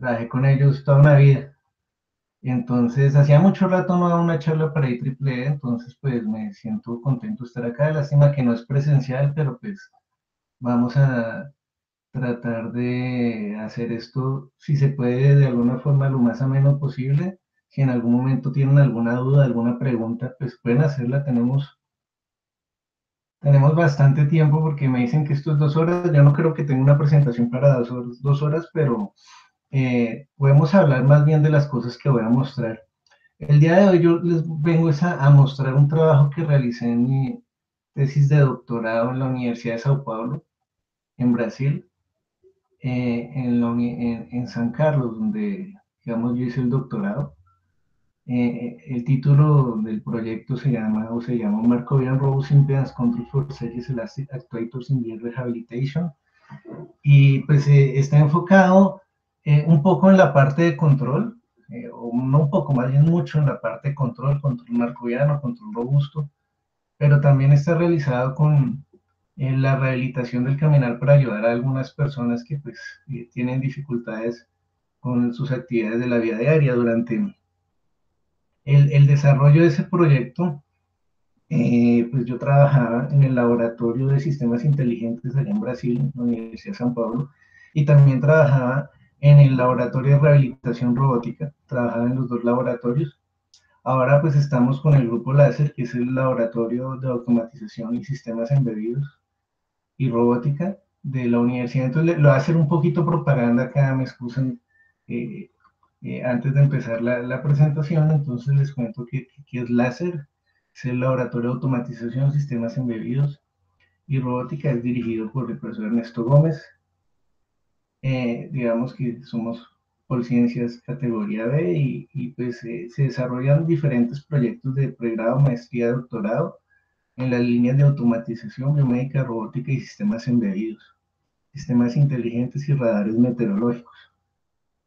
trabajé con ellos toda una vida. Entonces, hacía mucho rato no daba una charla para IEEE, entonces pues me siento contento de estar acá. Lástima que no es presencial, pero pues vamos a tratar de hacer esto, si se puede, de alguna forma lo más ameno posible. Si en algún momento tienen alguna duda, alguna pregunta, pues pueden hacerla. Tenemos, tenemos bastante tiempo porque me dicen que esto es dos horas. Yo no creo que tenga una presentación para dos horas, dos horas pero eh, podemos hablar más bien de las cosas que voy a mostrar. El día de hoy yo les vengo a, a mostrar un trabajo que realicé en mi tesis de doctorado en la Universidad de Sao Paulo, en Brasil, eh, en, en, en, San Carlos, donde, digamos, yo hice el doctorado. Eh, el título del proyecto se llama, o se llama Markovian Robust Impedance Control for Series Elastic Actuators in Rehabilitation. Y pues eh, está enfocado eh, un poco en la parte de control, eh, o no un poco, más bien mucho en la parte de control, control marcoviano, control robusto, pero también está realizado con eh, la rehabilitación del caminar para ayudar a algunas personas que pues tienen dificultades con sus actividades de la vida diaria durante el, el desarrollo de ese proyecto. pues yo trabajaba en el laboratorio de sistemas inteligentes allá en Brasil, en la Universidad de San Pablo, y también trabajaba en el laboratorio de rehabilitación robótica, trabajaba en los dos laboratorios. Ahora pues estamos con el grupo láser, que es el laboratorio de automatización y sistemas embebidos y robótica de la universidad. Entonces le, voy a hacer un poquito propaganda acá, me excusan eh, eh, antes de empezar la, la, presentación, entonces les cuento que, que es láser, es el laboratorio de automatización, sistemas embebidos y robótica, es dirigido por el profesor Ernesto Gómez, eh, digamos que somos por ciencias categoría B y, y pues eh, se desarrollan diferentes proyectos de pregrado, maestría, doctorado en las líneas de automatización, biomédica, robótica y sistemas embebidos, sistemas inteligentes y radares meteorológicos.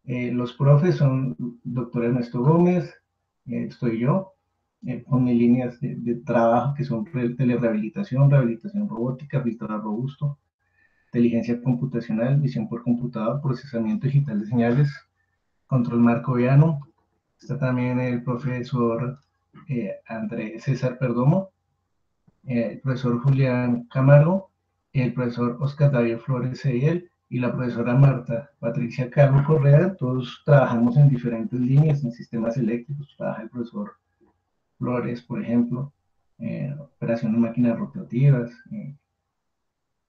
Eh, los profes son doctor Ernesto Gómez, estoy yo, con mis líneas de, de, trabajo que son telerehabilitación, rehabilitación robótica, filtrado robusto, inteligencia computacional, visión por computador, procesamiento digital de señales, control marcoviano. Está también el profesor eh, André César Perdomo, eh, el profesor Julián Camargo, el profesor Oscar David Flores Eyel y la profesora Marta Patricia Carlos Correa. Todos trabajamos en diferentes líneas, en sistemas eléctricos. Trabaja el profesor Flores, por ejemplo, eh, operación de máquinas rotativas,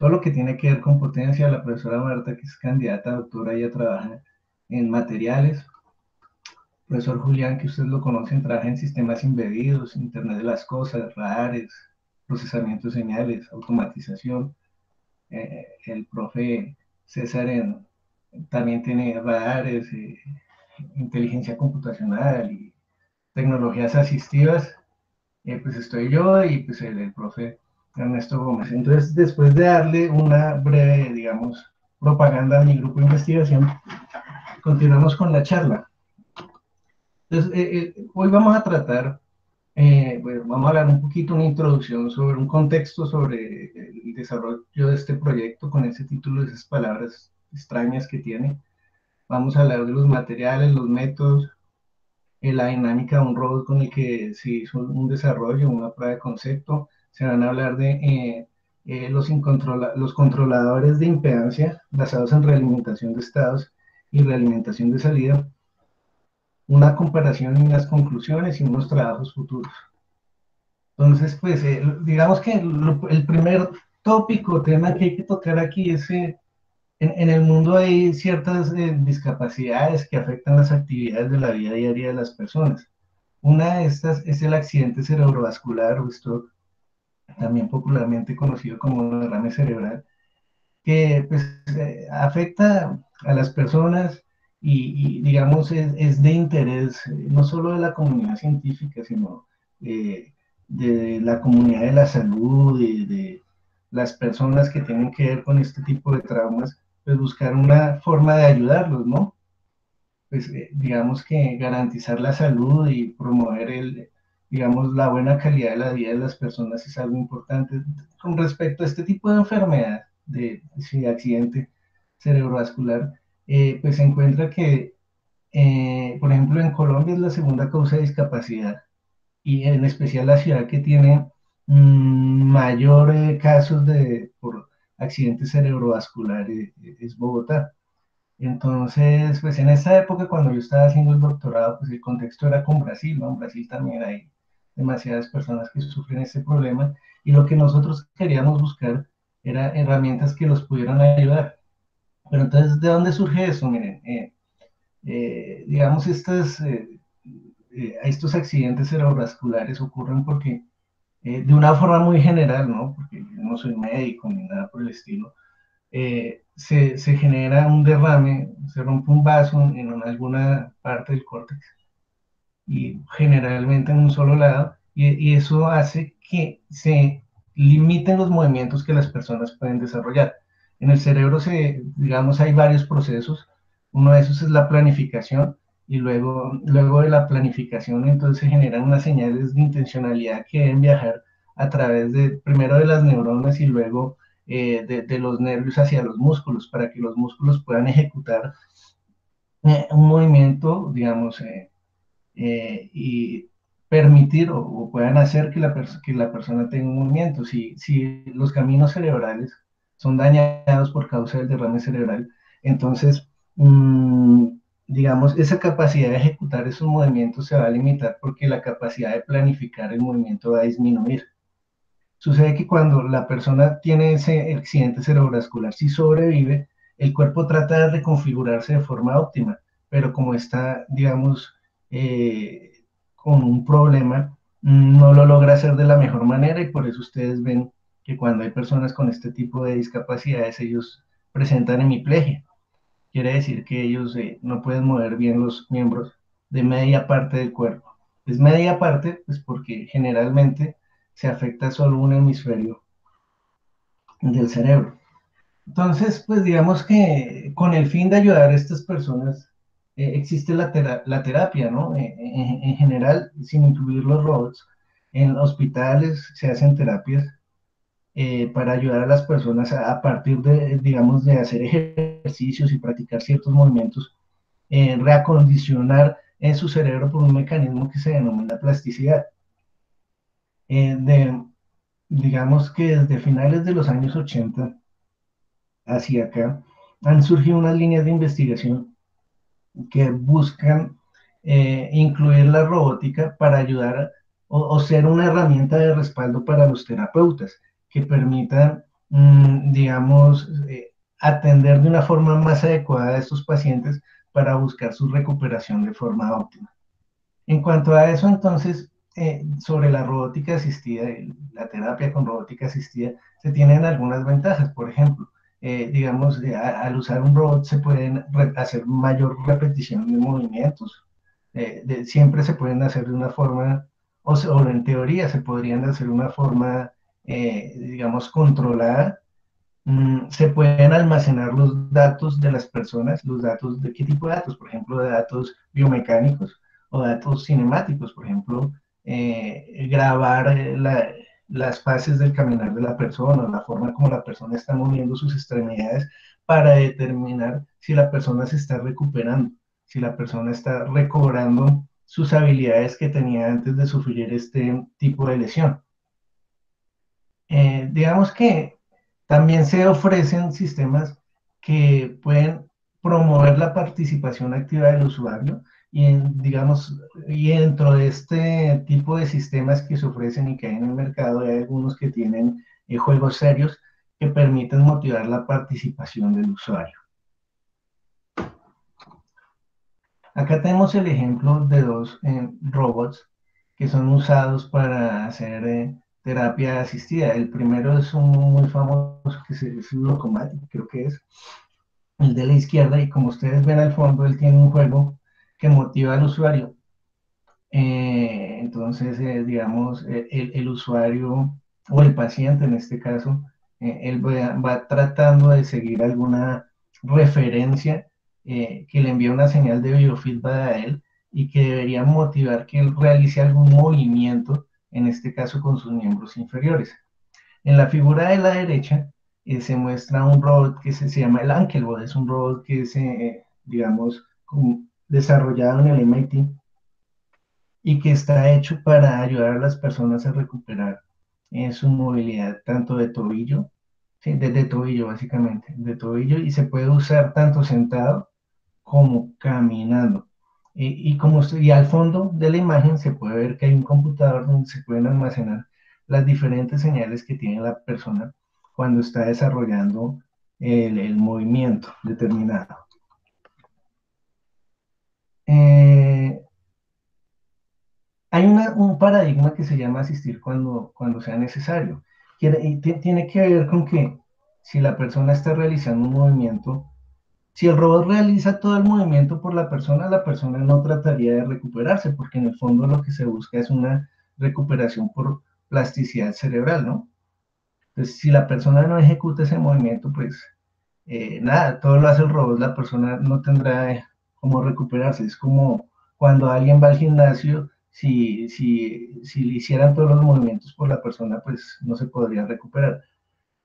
todo lo que tiene que ver con potencia, la profesora Marta, que es candidata a doctora, ella trabaja en materiales. Profesor Julián, que ustedes lo conocen, trabaja en sistemas embebidos, Internet de las Cosas, radares, procesamiento de señales, automatización. Eh, el profe César también tiene radares, eh, inteligencia computacional y tecnologías asistivas. Eh, pues estoy yo y pues el profe Ernesto Gómez. Entonces, después de darle una breve, digamos, propaganda a mi grupo de investigación, continuamos con la charla. Eh, eh, hoy vamos a tratar, eh, bueno, vamos a hablar un poquito, una introducción sobre un contexto sobre el desarrollo de este proyecto con ese título, esas palabras extrañas que tiene. Vamos a hablar de los materiales, los métodos, la dinámica de un robot con el que se hizo un desarrollo, una prueba de concepto, se van a hablar de eh, eh, los, controladores de impedancia basados en realimentación de estados y realimentación de salida, una comparación y unas conclusiones y unos trabajos futuros. Entonces, pues, eh, digamos que el primer tópico, tema que hay que tocar aquí es en, en, el mundo hay ciertas discapacidades que afectan las actividades de la vida diaria de las personas. Una de estas es el accidente cerebrovascular o stroke, también popularmente conocido como derrame cerebral, que pues, eh, afecta a las personas y, digamos es, de interés eh, no solo de la comunidad científica, sino eh, de la comunidad de la salud, y de las personas que tienen que ver con este tipo de traumas, pues buscar una forma de ayudarlos, ¿no? Pues digamos que garantizar la salud y promover el, digamos, la buena calidad de la vida de las personas es algo importante. Con respecto a este tipo de enfermedad, de, accidente cerebrovascular, eh, pues se encuentra que eh, por ejemplo, en Colombia es la segunda causa de discapacidad y en especial la ciudad que tiene mm, mayor eh, casos de por accidentes cerebrovasculares es Bogotá. Entonces, pues en esa época cuando yo estaba haciendo el doctorado, pues el contexto era con Brasil, ¿no? En Brasil también hay demasiadas personas que sufren ese problema y lo que nosotros queríamos buscar era herramientas que los pudieran ayudar. Pero entonces, ¿de dónde surge eso? Miren, eh, eh, digamos, estas, eh, estos accidentes cerebrovasculares ocurren porque, de una forma muy general, ¿no? Porque yo no soy médico ni nada por el estilo, se, se, genera un derrame, se rompe un vaso en alguna parte del córtex y generalmente en un solo lado, y, eso hace que se limiten los movimientos que las personas pueden desarrollar. En el cerebro, se, digamos, hay varios procesos. Uno de esos es la planificación y luego, luego de la planificación entonces se generan unas señales de intencionalidad que deben viajar a través de, primero de las neuronas y luego eh, de, de, los nervios hacia los músculos para que los músculos puedan ejecutar eh, un movimiento, digamos, eh, y permitir o, puedan hacer que la, que la persona tenga un movimiento. Si, si los caminos cerebrales son dañados por causa del derrame cerebral, entonces, mm, digamos, esa capacidad de ejecutar esos movimientos se va a limitar porque la capacidad de planificar el movimiento va a disminuir. Sucede que cuando la persona tiene ese accidente cerebrovascular, si sobrevive, el cuerpo trata de reconfigurarse de forma óptima, pero como está, digamos, eh, con un problema, no lo logra hacer de la mejor manera y por eso ustedes ven que cuando hay personas con este tipo de discapacidades, ellos presentan hemiplegia. Quiere decir que ellos eh, no pueden mover bien los miembros de media parte del cuerpo. Es media parte, pues porque generalmente se afecta solo un hemisferio del cerebro. Entonces, pues digamos que con el fin de ayudar a estas personas eh, existe la, la, terapia, ¿no? Eh, en, general, sin incluir los robots, en hospitales se hacen terapias eh, para ayudar a las personas a, partir de, digamos, de hacer ejercicios y practicar ciertos movimientos, reacondicionar en su cerebro por un mecanismo que se denomina plasticidad. de, digamos que desde finales de los años 80 hacia acá han surgido unas líneas de investigación que buscan eh, incluir la robótica para ayudar o, ser una herramienta de respaldo para los terapeutas que permitan, mm, digamos, eh, atender de una forma más adecuada a estos pacientes para buscar su recuperación de forma óptima. En cuanto a eso, entonces, eh, sobre la robótica asistida, la terapia con robótica asistida, se tienen algunas ventajas. Por ejemplo, eh, digamos, eh, al usar un robot se pueden hacer mayor repetición de movimientos. Eh, siempre se pueden hacer de una forma, o, en teoría se podrían hacer de una forma, digamos, controlada. Mm, se pueden almacenar los datos de las personas, los datos de qué tipo de datos, por ejemplo, de datos biomecánicos o datos cinemáticos, por ejemplo, grabar la, las fases del caminar de la persona, la forma como la persona está moviendo sus extremidades para determinar si la persona se está recuperando, si la persona está recobrando sus habilidades que tenía antes de sufrir este tipo de lesión. Eh, digamos que también se ofrecen sistemas que pueden promover la participación activa del usuario y digamos, y dentro de este tipo de sistemas que se ofrecen y que hay en el mercado, hay algunos que tienen eh, juegos serios que permiten motivar la participación del usuario. Acá tenemos el ejemplo de dos eh, robots que son usados para hacer eh, terapia asistida. El primero es un muy famoso que es un Locomatic, creo que es el de la izquierda, y como ustedes ven al fondo, él tiene un juego que motiva al usuario. Eh, entonces, eh, digamos, eh, el, usuario o el paciente en este caso, él va, tratando de seguir alguna referencia que le envía una señal de biofeedback a él y que debería motivar que él realice algún movimiento, en este caso con sus miembros inferiores. En la figura de la derecha se muestra un robot que se, llama el Ankelbot, es un robot que es, digamos, desarrollado en el MIT y que está hecho para ayudar a las personas a recuperar en su movilidad tanto de tobillo, sí, de, tobillo básicamente, de tobillo y se puede usar tanto sentado como caminando. Y, como y al fondo de la imagen se puede ver que hay un computador donde se pueden almacenar las diferentes señales que tiene la persona cuando está desarrollando el movimiento determinado. Eh, hay un paradigma que se llama asistir cuando, cuando sea necesario. Y tiene que ver con que si la persona está realizando un movimiento, si el robot realiza todo el movimiento por la persona, la persona no trataría de recuperarse, porque en el fondo lo que se busca es una recuperación por plasticidad cerebral, ¿no? Entonces, si la persona no ejecuta ese movimiento, pues eh, nada, todo lo hace el robot, la persona no tendrá cómo recuperarse. Es como cuando alguien va al gimnasio si, si, si le hicieran todos los movimientos por la persona, pues no se podría recuperar.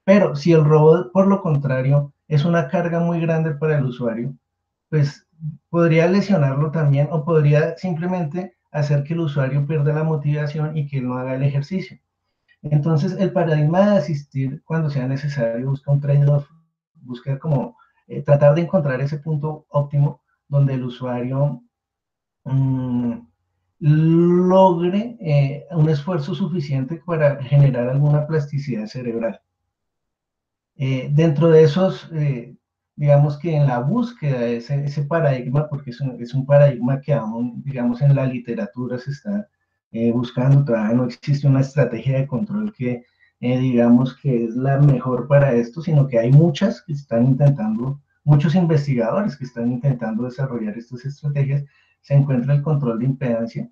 Pero si el robot, por lo contrario, es una carga muy grande para el usuario, pues podría lesionarlo también o podría simplemente hacer que el usuario pierda la motivación y que no haga el ejercicio. Entonces, el paradigma de asistir cuando sea necesario busca un trade-off, busca como eh, tratar de encontrar ese punto óptimo donde el usuario mmm, logre eh, un esfuerzo suficiente para generar alguna plasticidad cerebral. Eh, dentro de esos, eh, digamos que en la búsqueda de ese, paradigma, porque es un, es un, paradigma que aún, digamos, en la literatura se está buscando, todavía no existe una estrategia de control que, digamos, que es la mejor para esto, sino que hay muchas que están intentando, muchos investigadores que están intentando desarrollar estas estrategias, se encuentra el control de impedancia,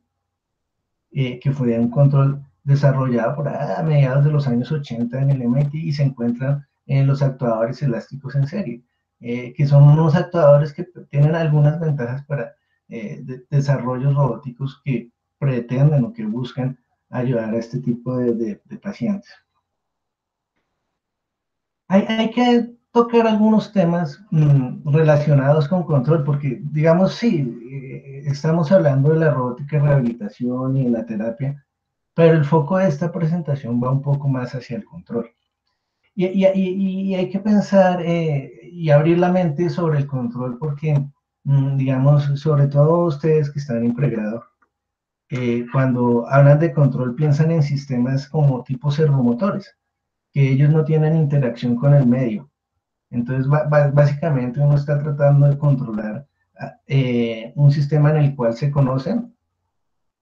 eh, que fue un control desarrollado por a mediados de los años 80 en el MIT y se encuentran en los actuadores elásticos en serie, eh, que son unos actuadores que tienen algunas ventajas para eh, desarrollos robóticos que pretenden o que buscan ayudar a este tipo de, pacientes. Hay, hay, que tocar algunos temas mm, relacionados con control, porque digamos, sí, eh, estamos hablando de la robótica y rehabilitación y la terapia, pero el foco de esta presentación va un poco más hacia el control. Y, y, hay que pensar eh, y abrir la mente sobre el control, porque, mm, digamos, sobre todo ustedes que están en pregrado, eh, cuando hablan de control piensan en sistemas como tipo servomotores, que ellos no tienen interacción con el medio, entonces, básicamente uno está tratando de controlar eh, un sistema en el cual se conocen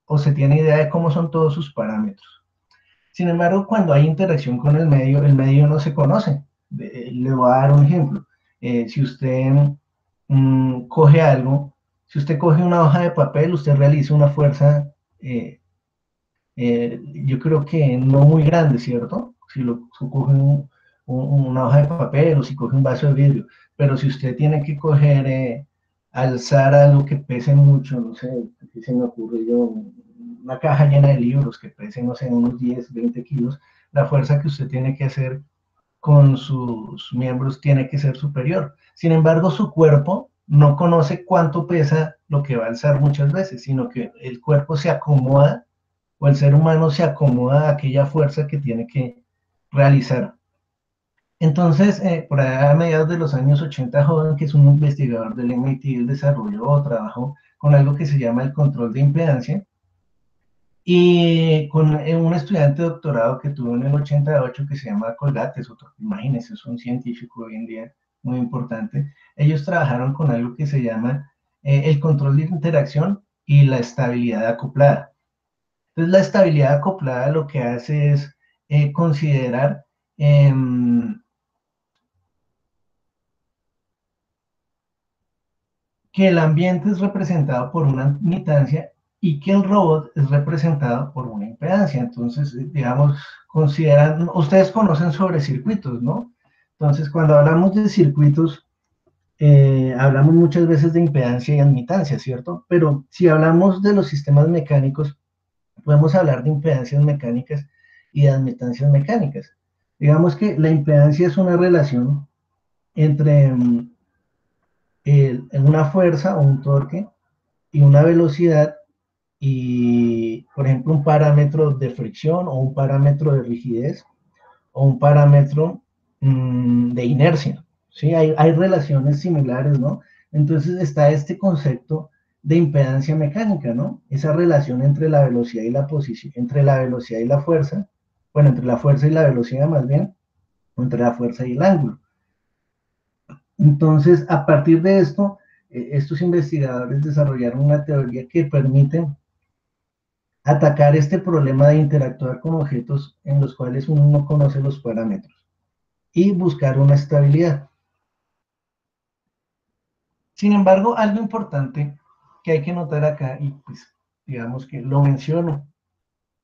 o se tiene idea de cómo son todos sus parámetros. Sin embargo, cuando hay interacción con el medio, el medio no se conoce. Le voy a dar un ejemplo. Eh, si usted mm, coge algo, si usted coge una hoja de papel, usted realiza una fuerza, eh, yo creo que no muy grande, ¿cierto? Si lo coge un, una hoja de papel o si coge un vaso de vidrio, pero si usted tiene que coger, eh, alzar algo que pese mucho, no sé, aquí se me ocurre yo, una caja llena de libros que pese, no sé, unos 10, 20 kilos, la fuerza que usted tiene que hacer con sus miembros tiene que ser superior. Sin embargo, su cuerpo no conoce cuánto pesa lo que va a alzar muchas veces, sino que el cuerpo se acomoda o el ser humano se acomoda a aquella fuerza que tiene que realizar. Entonces, eh, por allá a mediados de los años 80, Joven, que es un investigador del MIT, él desarrolló o trabajó con algo que se llama el control de impedancia. Y con eh, un estudiante de doctorado que tuvo en el 88 que se llama Colgates, otro, imagínense, es un científico hoy en día muy importante. Ellos trabajaron con algo que se llama eh, el control de interacción y la estabilidad acoplada. Entonces, la estabilidad acoplada lo que hace es considerar em, que el ambiente es representado por una admitancia y que el robot es representado por una impedancia. Entonces, eh, digamos, consideran, ustedes conocen sobre circuitos, ¿no? Entonces, cuando hablamos de circuitos, eh, hablamos muchas veces de impedancia y admitancia, ¿cierto? Pero si hablamos de los sistemas mecánicos, podemos hablar de impedancias mecánicas y de admitancias mecánicas. Digamos que la impedancia es una relación entre mm, una fuerza o un torque y una velocidad y, por ejemplo, un parámetro de fricción o un parámetro de rigidez o un parámetro mm, de inercia. ¿sí? Hay, hay relaciones similares, ¿no? Entonces está este concepto de impedancia mecánica, ¿no? Esa relación entre la velocidad y la posición, entre la velocidad y la fuerza, bueno, entre la fuerza y la velocidad más bien, entre la fuerza y el ángulo. Entonces, a partir de esto, eh, estos investigadores desarrollaron una teoría que permite atacar este problema de interactuar con objetos en los cuales uno no conoce los parámetros y buscar una estabilidad. Sin embargo, algo importante que hay que notar acá, y pues digamos que lo menciono,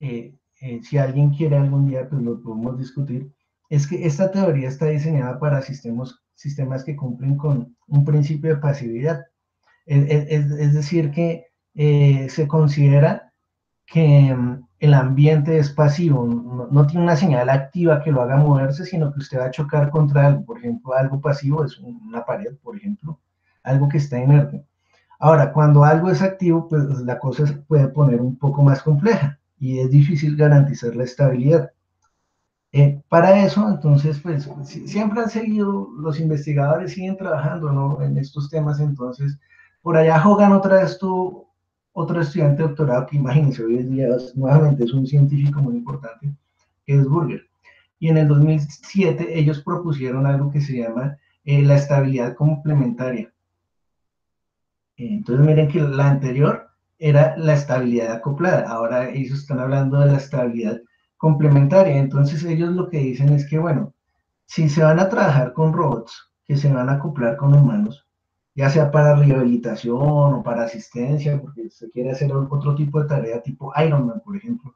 eh, eh, si alguien quiere algún día, pues lo podemos discutir, es que esta teoría está diseñada para sistemas, sistemas que cumplen con un principio de pasividad. Es, decir, que eh, se considera que mm, el ambiente es pasivo, no, no, tiene una señal activa que lo haga moverse, sino que usted va a chocar contra algo, por ejemplo, algo pasivo es una pared, por ejemplo, algo que está inerte. Ahora, cuando algo es activo, pues la cosa se puede poner un poco más compleja y es difícil garantizar la estabilidad. Eh, para eso, entonces, pues siempre han seguido, los investigadores siguen trabajando ¿no? en estos temas, entonces, por allá Hogan otra vez otro estudiante de doctorado que imagínense, hoy en día nuevamente es un científico muy importante, que es Burger. Y en el 2007 ellos propusieron algo que se llama eh, la estabilidad complementaria. Entonces miren que la anterior era la estabilidad acoplada, ahora ellos están hablando de la estabilidad complementaria. Entonces ellos lo que dicen es que, bueno, si se van a trabajar con robots que se van a acoplar con humanos, ya sea para rehabilitación o para asistencia, porque se quiere hacer otro tipo de tarea tipo Ironman, por ejemplo.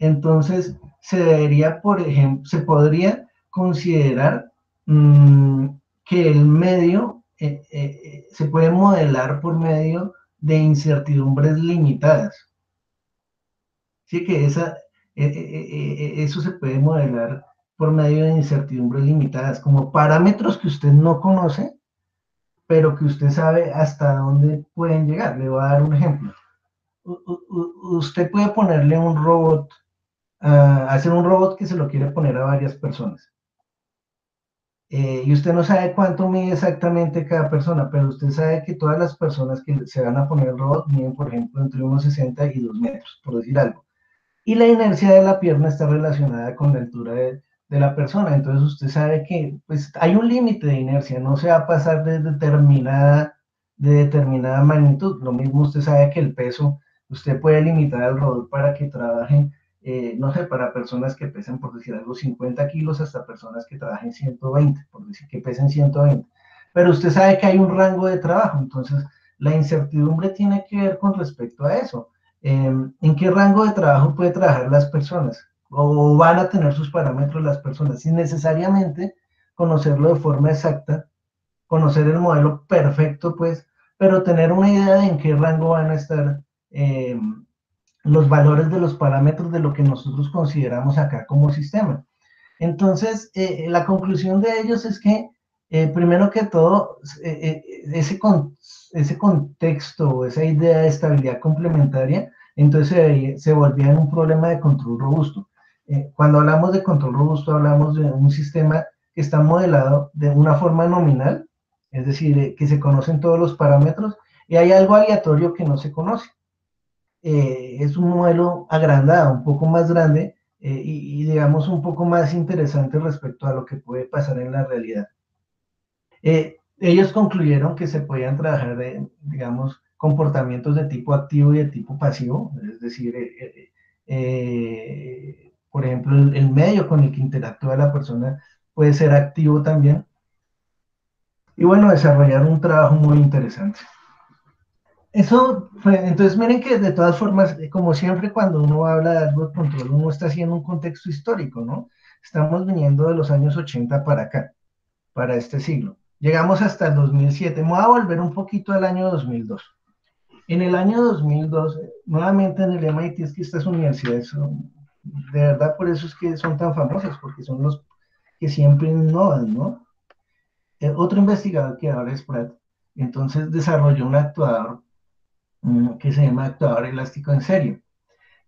Entonces, se debería, por ejemplo, se podría considerar mm, que el medio eh, eh, se puede modelar por medio de incertidumbres limitadas. Sí que esa, eh, eso se puede modelar por medio de incertidumbres limitadas, como parámetros que usted no conoce, pero que usted sabe hasta dónde pueden llegar. Le voy a dar un ejemplo. usted puede ponerle un robot, uh, hacer un robot que se lo quiere poner a varias personas. Eh, y usted no sabe cuánto mide exactamente cada persona, pero usted sabe que todas las personas que se van a poner el robot miden, por ejemplo, entre unos 60 y 2 metros, por decir algo. Y la inercia de la pierna está relacionada con la altura de, la persona. Entonces usted sabe que pues, hay un límite de inercia, no se va a pasar de determinada, de determinada magnitud. Lo mismo usted sabe que el peso, usted puede limitar el robot para que trabaje eh, no sé, para personas que pesen, por decir algo, 50 kilos hasta personas que trabajen 120, por decir que pesen 120. Pero usted sabe que hay un rango de trabajo, entonces la incertidumbre tiene que ver con respecto a eso. Em, ¿En qué rango de trabajo puede trabajar las personas? ¿O van a tener sus parámetros las personas? Sin necesariamente conocerlo de forma exacta, conocer el modelo perfecto, pues, pero tener una idea de en qué rango van a estar eh, los valores de los parámetros de lo que nosotros consideramos acá como sistema. Entonces, eh, la conclusión de ellos es que, eh, primero que todo, eh, ese, ese contexto, esa idea de estabilidad complementaria, entonces se volvía un problema de control robusto. cuando hablamos de control robusto, hablamos de un sistema que está modelado de una forma nominal, es decir, que se conocen todos los parámetros, y hay algo aleatorio que no se conoce. Eh, es un modelo agrandado, un poco más grande eh, y, digamos un poco más interesante respecto a lo que puede pasar en la realidad. Eh, ellos concluyeron que se podían trabajar, de, digamos, comportamientos de tipo activo y de tipo pasivo, es decir, por ejemplo, el, medio con el que interactúa la persona puede ser activo también. Y bueno, desarrollar un trabajo muy interesante. Eso fue, entonces miren que de todas formas, eh, como siempre cuando uno habla de algo de control, uno está haciendo un contexto histórico, ¿no? Estamos viniendo de los años 80 para acá, para este siglo. Llegamos hasta el 2007. Me voy a volver un poquito al año 2002. En el año 2002, nuevamente en el MIT, es que estas universidades de verdad por eso es que son tan famosas, porque son los que siempre innovan, ¿no? Eh, otro investigador que ahora es Pratt, entonces desarrolló un actuador mm, que se llama actuador elástico en serie,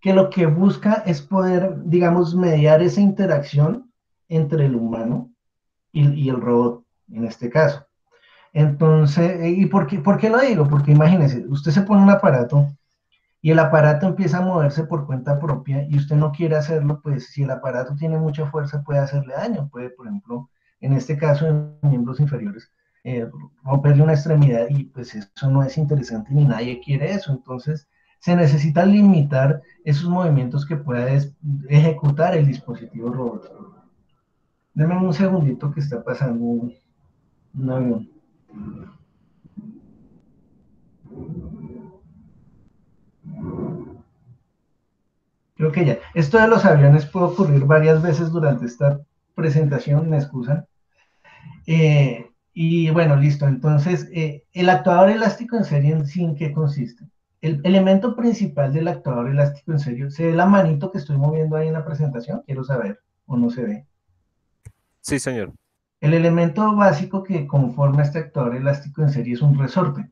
que lo que busca es poder, digamos, mediar esa interacción entre el humano y, el robot, en este caso. Entonces, ¿y por qué, por qué lo digo? Porque imagínese, usted se pone un aparato y el aparato empieza a moverse por cuenta propia y usted no quiere hacerlo, pues si el aparato tiene mucha fuerza puede hacerle daño, puede, por ejemplo, en este caso en miembros inferiores, eh, romperle una extremidad y pues eso no es interesante ni nadie quiere eso. Entonces se necesita limitar esos movimientos que pueda ejecutar el dispositivo robótico. Deme un segundito que está pasando avión. Creo que ya. Esto de los aviones puede ocurrir varias veces durante esta presentación, me excusan. Eh, y bueno, listo. Entonces, eh, el actuador elástico en serie en sí, ¿en qué consiste? El elemento principal del actuador elástico en serie, ¿se ve la manito que estoy moviendo ahí en la presentación? Quiero saber, ¿o no se ve? Sí, señor. El elemento básico que conforma este actuador elástico en serie es un resorte,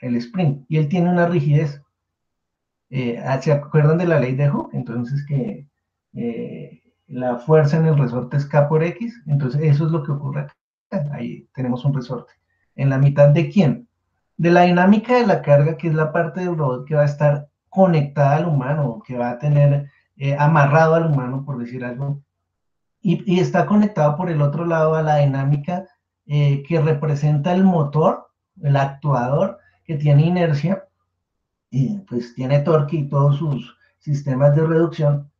el spring, y él tiene una rigidez. Eh, ah, ¿Se acuerdan de la ley de Hooke? Entonces que eh, la fuerza en el resorte es K por X, entonces eso es lo que ocurre acá ahí tenemos un resorte. ¿En la mitad de quién? De la dinámica de la carga, que es la parte del robot que va a estar conectada al humano, que va a tener eh, amarrado al humano, por decir algo, y, está conectado por el otro lado a la dinámica eh, que representa el motor, el actuador, que tiene inercia, y pues tiene torque y todos sus sistemas de reducción,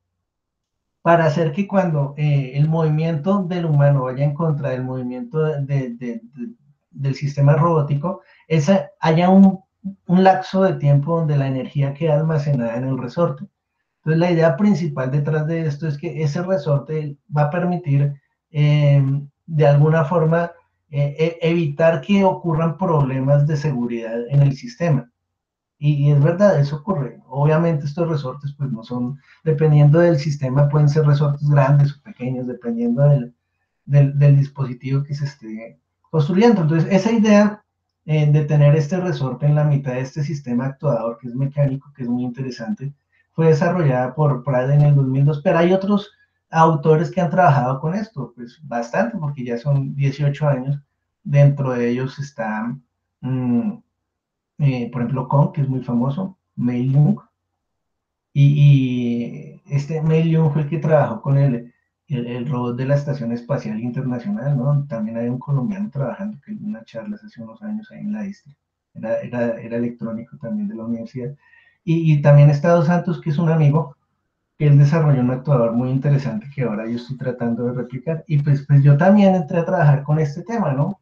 para hacer que cuando eh, el movimiento del humano vaya en contra del movimiento del sistema robótico, haya un, un, lapso de tiempo donde la energía queda almacenada en el resorte. Entonces la idea principal detrás de esto es que ese resorte va a permitir em, de alguna forma eh, e, evitar que ocurran problemas de seguridad en el sistema. Y, es verdad, eso ocurre. Obviamente estos resortes pues no son, dependiendo del sistema, pueden ser resortes grandes o pequeños, dependiendo del, del, dispositivo que se esté construyendo. Entonces, esa idea eh, de tener este resorte en la mitad de este sistema actuador, que es mecánico, que es muy interesante, fue desarrollada por Pratt en el 2002, pero hay otros autores que han trabajado con esto, pues bastante, porque ya son 18 años. Dentro de ellos está mm, eh, por ejemplo, Kong, que es muy famoso, Mei Jung, y, este Mei Jung fue el que trabajó con el, el, robot de la Estación Espacial Internacional, ¿no? También hay un colombiano trabajando, que en una charla hace unos años ahí en la isla, era, era, era electrónico también de la universidad, y, también está Dos Santos, que es un amigo, que él desarrolló un actuador muy interesante que ahora yo estoy tratando de replicar, y pues, pues yo también entré a trabajar con este tema, ¿no?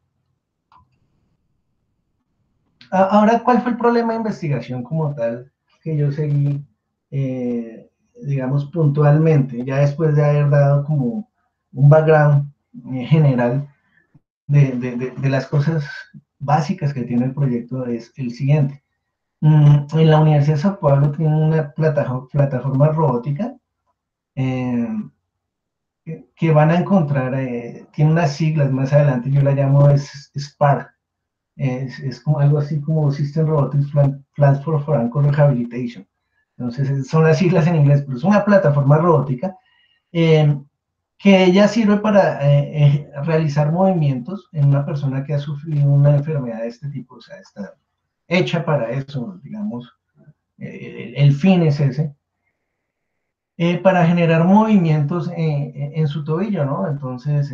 Ahora, ¿cuál fue el problema de investigación como tal que yo seguí, eh, digamos, puntualmente, ya después de haber dado como un background eh, general de, las cosas básicas que tiene el proyecto? Es el siguiente. Mm, en la Universidad de Sao Paulo tiene una plataforma, robótica eh, que van a encontrar, tiene unas siglas más adelante, yo la llamo SPARK, es, como algo así como System Robotics Plans for Franco Rehabilitation. Entonces, son las siglas en inglés, pero es una plataforma robótica eh, que ella sirve para eh, eh, realizar movimientos en una persona que ha sufrido una enfermedad de este tipo, o sea, está hecha para eso, digamos, el, fin es ese, para generar movimientos en su tobillo, ¿no? Entonces,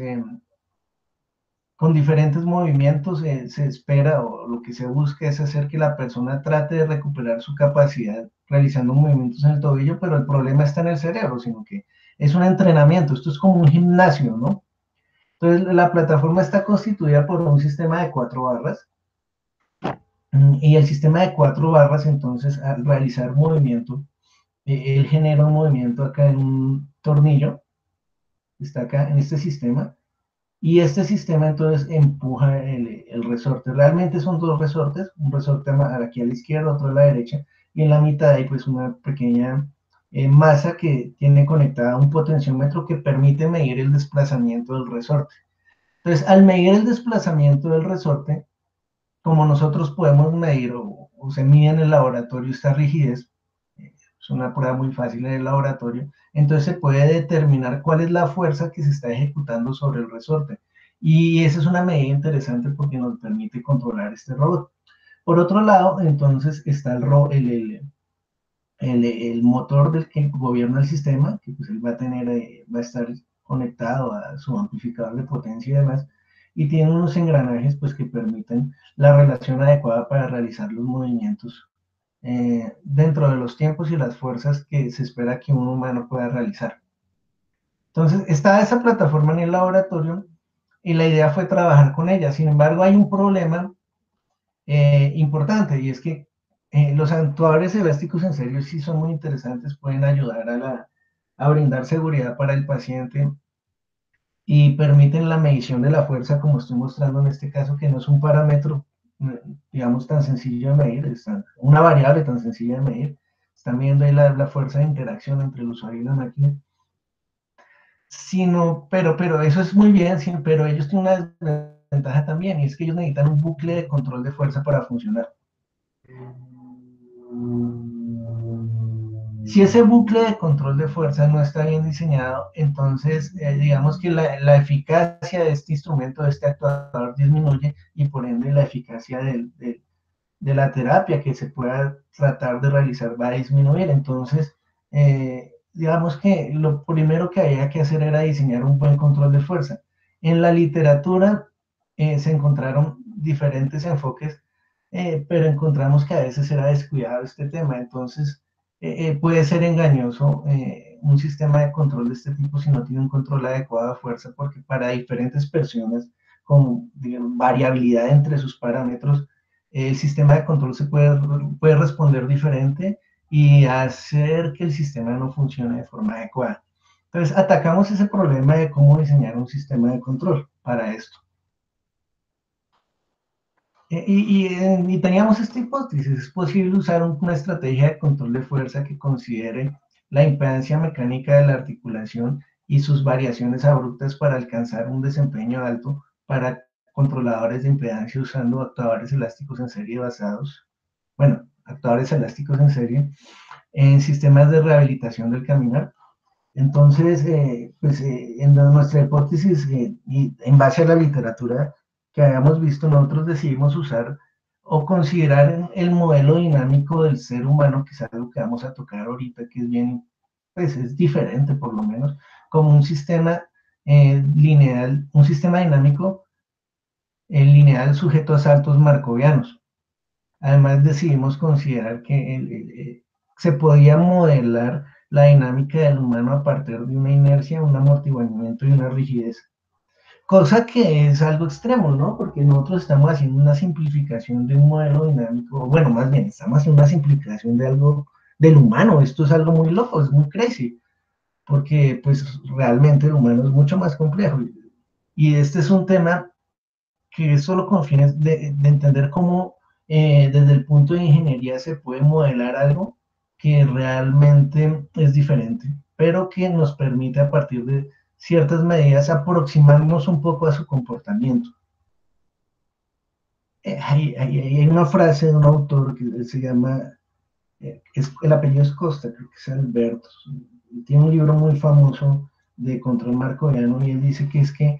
con diferentes movimientos eh, se espera o lo que se busca es hacer que la persona trate de recuperar su capacidad realizando movimientos en el tobillo, pero el problema está en el cerebro, sino que es un entrenamiento, esto es como un gimnasio, ¿no? Entonces la plataforma está constituida por un sistema de cuatro barras y el sistema de cuatro barras entonces al realizar movimiento, eh, él genera un movimiento acá en un tornillo, está acá en este sistema, y este sistema entonces empuja el, resorte. Realmente son dos resortes, un resorte aquí a la izquierda, otro a la derecha, y en la mitad hay pues una pequeña eh, masa que tiene conectada un potenciómetro que permite medir el desplazamiento del resorte. Entonces, al medir el desplazamiento del resorte, como nosotros podemos medir, o, o se mide en el laboratorio esta rigidez, es una prueba muy fácil en el laboratorio, entonces se puede determinar cuál es la fuerza que se está ejecutando sobre el resorte. Y esa es una medida interesante porque nos permite controlar este robot. Por otro lado, entonces está el, el, el, el motor del que gobierna el sistema, que pues él va a tener, eh, va a estar conectado a su amplificador de potencia y demás, y tiene unos engranajes pues que permiten la relación adecuada para realizar los movimientos eh, dentro de los tiempos y las fuerzas que se espera que un humano pueda realizar. Entonces, está esa plataforma en el laboratorio y la idea fue trabajar con ella. Sin embargo, hay un problema eh, importante y es que eh, los actuadores elásticos en serio sí son muy interesantes, pueden ayudar a, la, a brindar seguridad para el paciente y permiten la medición de la fuerza, como estoy mostrando en este caso, que no es un parámetro digamos, tan sencillo de medir, una variable tan sencilla de medir. Están viendo ahí la, fuerza de interacción entre el usuario y la máquina. Sino, pero, pero eso es muy bien, pero ellos tienen una desventaja también, y es que ellos necesitan un bucle de control de fuerza para funcionar. Si ese bucle de control de fuerza no está bien diseñado, entonces eh, digamos que la, eficacia de este instrumento, de este actuador, disminuye y por ende la eficacia de, la terapia que se pueda tratar de realizar va a disminuir. Entonces, eh, digamos que lo primero que había que hacer era diseñar un buen control de fuerza. En la literatura eh, se encontraron diferentes enfoques, pero encontramos que a veces era descuidado este tema. Entonces, eh, eh, puede ser engañoso eh, un sistema de control de este tipo si no tiene un control adecuado de fuerza, porque para diferentes personas con variabilidad entre sus parámetros, el sistema de control se puede, puede responder diferente y hacer que el sistema no funcione de forma adecuada. Entonces, atacamos ese problema de cómo diseñar un sistema de control para esto. Eh, y, teníamos esta hipótesis, es posible usar una estrategia de control de fuerza que considere la impedancia mecánica de la articulación y sus variaciones abruptas para alcanzar un desempeño alto para controladores de impedancia usando actuadores elásticos en serie basados, bueno, actuadores elásticos en serie en sistemas de rehabilitación del caminar. Entonces, eh, pues eh, en nuestra hipótesis y en base a la literatura, que habíamos visto, nosotros decidimos usar o considerar el modelo dinámico del ser humano, que es algo que vamos a tocar ahorita, que es bien, pues es diferente por lo menos, como un sistema eh, lineal, un sistema dinámico eh, lineal sujeto a saltos marcovianos. Además decidimos considerar que se podía modelar la dinámica del humano a partir de una inercia, un amortiguamiento y una rigidez cosa que es algo extremo, ¿no? Porque nosotros estamos haciendo una simplificación de un modelo dinámico, bueno, más bien, estamos haciendo una simplificación de algo del humano, esto es algo muy loco, es muy crazy, porque pues realmente el humano es mucho más complejo. Y este es un tema que solo con fines de, entender cómo eh, desde el punto de ingeniería se puede modelar algo que realmente es diferente, pero que nos permite a partir de ciertas medidas, aproximarnos un poco a su comportamiento. Eh, hay, una frase de un autor que se llama, eh, el apellido es Costa, creo que es Alberto, tiene un libro muy famoso de control marcoviano y él dice que es que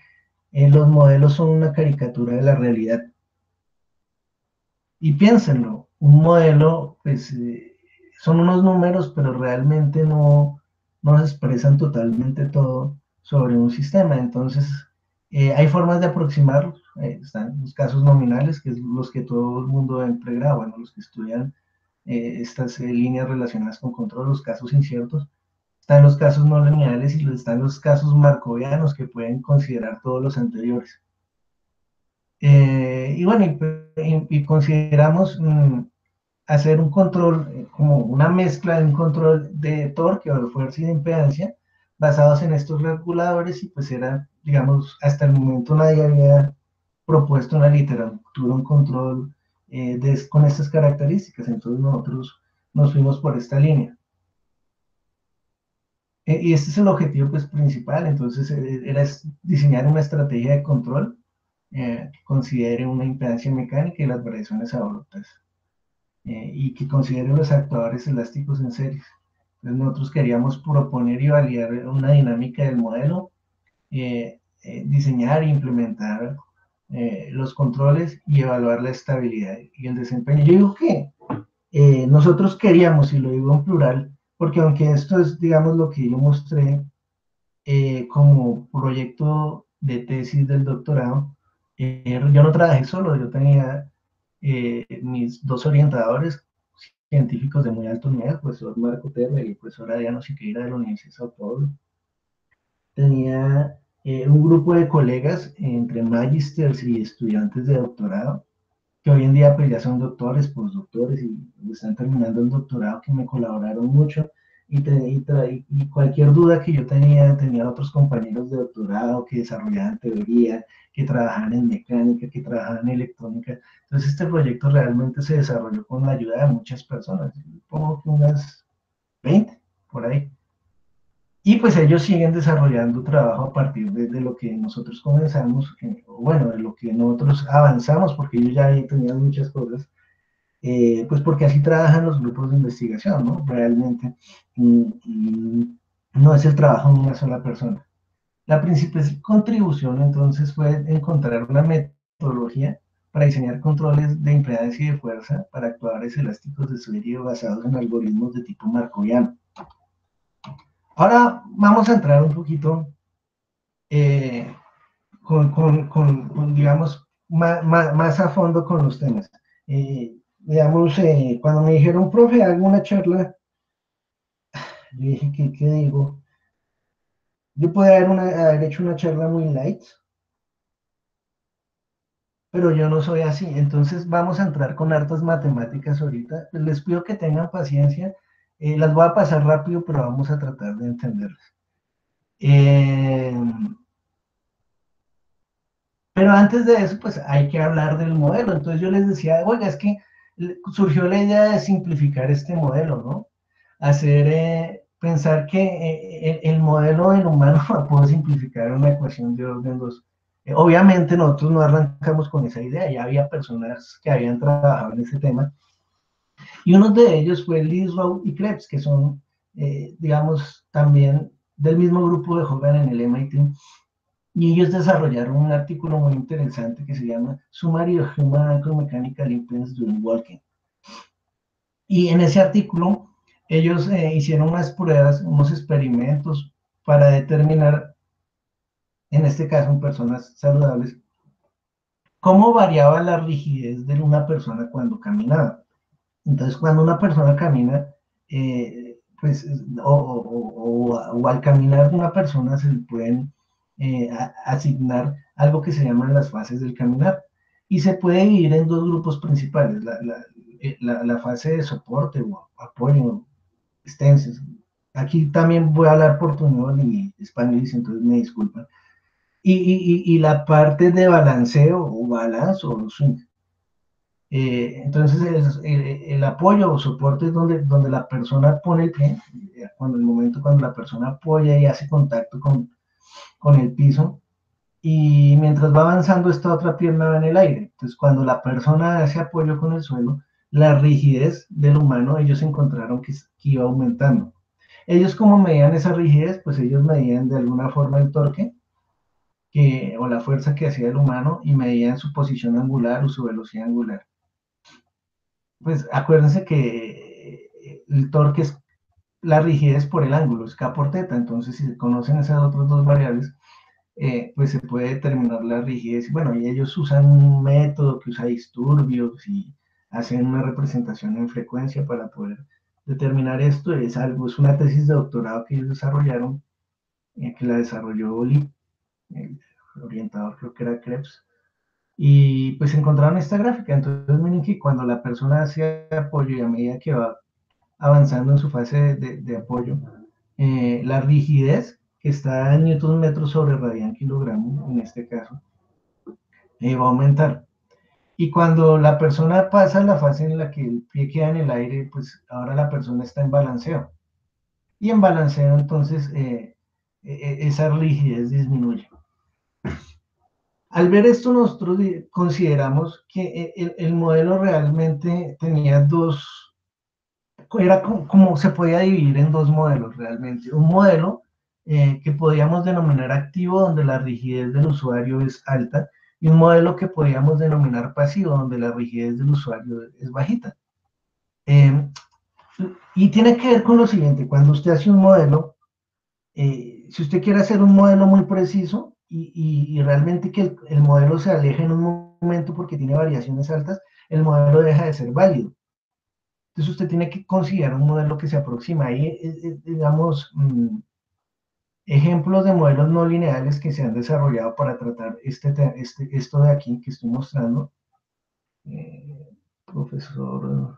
eh, los modelos son una caricatura de la realidad. Y piénsenlo, un modelo, pues son unos números, pero realmente no, no expresan totalmente todo sobre un sistema. Entonces, eh, hay formas de aproximar, eh, están los casos nominales, que es los que todo el mundo en pregrado, bueno, los que estudian eh, estas líneas relacionadas con control, los casos inciertos, están los casos no lineales y están los casos marcovianos que pueden considerar todos los anteriores. y bueno, y, consideramos mm, hacer un control, como una mezcla de un control de torque o de fuerza y de impedancia, basados en estos reguladores y pues era, digamos, hasta el momento nadie había propuesto una literatura un control eh, con estas características, entonces nosotros nos fuimos por esta línea. E, y este es el objetivo pues, principal, entonces eh, era diseñar una estrategia de control eh, que considere una impedancia mecánica y las variaciones abruptas. eh, y que considere los actuadores elásticos en series. Entonces nosotros queríamos proponer y validar una dinámica del modelo, eh, eh, diseñar e implementar los controles y evaluar la estabilidad y el desempeño. Yo digo que nosotros queríamos, y lo digo en plural, porque aunque esto es, digamos, lo que yo mostré como proyecto de tesis del doctorado, yo no trabajé solo, yo tenía eh, mis dos orientadores científicos de muy alto nivel, el profesor Marco Terra y el profesor Adriano Siqueira de la Universidad de Sao Paulo. Tenía eh, un grupo de colegas entre magisters y estudiantes de doctorado, que hoy en día pues ya son doctores, postdoctores y están terminando el doctorado, que me colaboraron mucho y, cualquier duda que yo tenía, tenía otros compañeros de doctorado que desarrollaban teoría, que trabajaban en mecánica, que trabajaban en electrónica. Entonces este proyecto realmente se desarrolló con la ayuda de muchas personas, como que unas 20 por ahí. Y pues ellos siguen desarrollando trabajo a partir de, lo que nosotros comenzamos, bueno, de lo que nosotros avanzamos, porque ellos ya tenían muchas cosas, eh, pues porque así trabajan los grupos de investigación, ¿no? Realmente mm, mm, no es el trabajo de una sola persona. La principal contribución entonces fue encontrar una metodología para diseñar controles de impedancia y de fuerza para actuadores elásticos de serie basados en algoritmos de tipo markoviano. Ahora vamos a entrar un poquito eh, con, digamos, más, a fondo con los temas. Eh, digamos, eh, cuando me dijeron, profe, hago una charla, yo dije, ¿qué, qué digo? Yo puedo haber, haber hecho una charla muy light, pero yo no soy así. Entonces vamos a entrar con hartas matemáticas ahorita. Les pido que tengan paciencia. Eh, las voy a pasar rápido, pero vamos a tratar de entenderlas. Eh, pero antes de eso, pues hay que hablar del modelo. Entonces yo les decía, oiga, es que surgió la idea de simplificar este modelo, ¿no? Hacer, eh, pensar que eh, el, modelo del humano puede simplificar una ecuación de orden 2. Eh, obviamente nosotros no arrancamos con esa idea, ya había personas que habían trabajado en ese tema, y uno de ellos fue Liz Rowe y Krebs, que son, digamos, también del mismo grupo de Hogan en el MIT, y ellos desarrollaron un artículo muy interesante que se llama Summary of Human Mechanical Influence During Walking. Y en ese artículo ellos eh, hicieron unas pruebas, unos experimentos para determinar, en este caso en personas saludables, cómo variaba la rigidez de una persona cuando caminaba. Entonces, cuando una persona camina, eh, pues, o, o, al caminar una persona se pueden eh, asignar algo que se llaman las fases del caminar. Y se puede dividir en dos grupos principales, la, la, eh, la, fase de soporte o apoyo, extensos. Aquí también voy a hablar portuñol y español, entonces me disculpan. Y, y, y, la parte de balanceo o balance o swing. Eh, entonces el, el, apoyo o soporte es donde, donde la persona pone el pie, cuando el momento cuando la persona apoya y hace contacto con, con el piso y mientras va avanzando esta otra pierna va en el aire. Entonces cuando la persona hace apoyo con el suelo, la rigidez del humano, ellos encontraron que, iba aumentando. Ellos como medían esa rigidez, pues ellos medían de alguna forma el torque que, o la fuerza que hacía el humano y medían su posición angular o su velocidad angular. Pues acuérdense que el torque es la rigidez por el ángulo, es K por teta. Entonces, si se conocen esas otras dos variables, eh, pues se puede determinar la rigidez. Bueno, ellos usan un método que usa disturbios y hacen una representación en frecuencia para poder determinar esto. Es algo, es una tesis de doctorado que ellos desarrollaron, eh, que la desarrolló Oli, el orientador creo que era Krebs. Y pues encontraron esta gráfica. Entonces miren que cuando la persona hace apoyo y a medida que va avanzando en su fase de, apoyo, eh, la rigidez que está en newton metros sobre radian kilogramo, en este caso, eh, va a aumentar. Y cuando la persona pasa la fase en la que el pie queda en el aire, pues ahora la persona está en balanceo. Y en balanceo, entonces, eh, esa rigidez disminuye. al ver esto nosotros consideramos que el, modelo realmente tenía dos, era como, se podía dividir en dos modelos realmente. Un modelo eh, que podíamos denominar activo, donde la rigidez del usuario es alta, y un modelo que podíamos denominar pasivo, donde la rigidez del usuario es bajita. Em, y tiene que ver con lo siguiente, cuando usted hace un modelo, eh, si usted quiere hacer un modelo muy preciso y, realmente que el, modelo se aleje en un momento porque tiene variaciones altas, el modelo deja de ser válido. Entonces usted tiene que considerar un modelo que se aproxima. Ahí, eh, eh, digamos, mm, ejemplos de modelos no lineales que se han desarrollado para tratar este, este, esto de aquí que estoy mostrando. profesor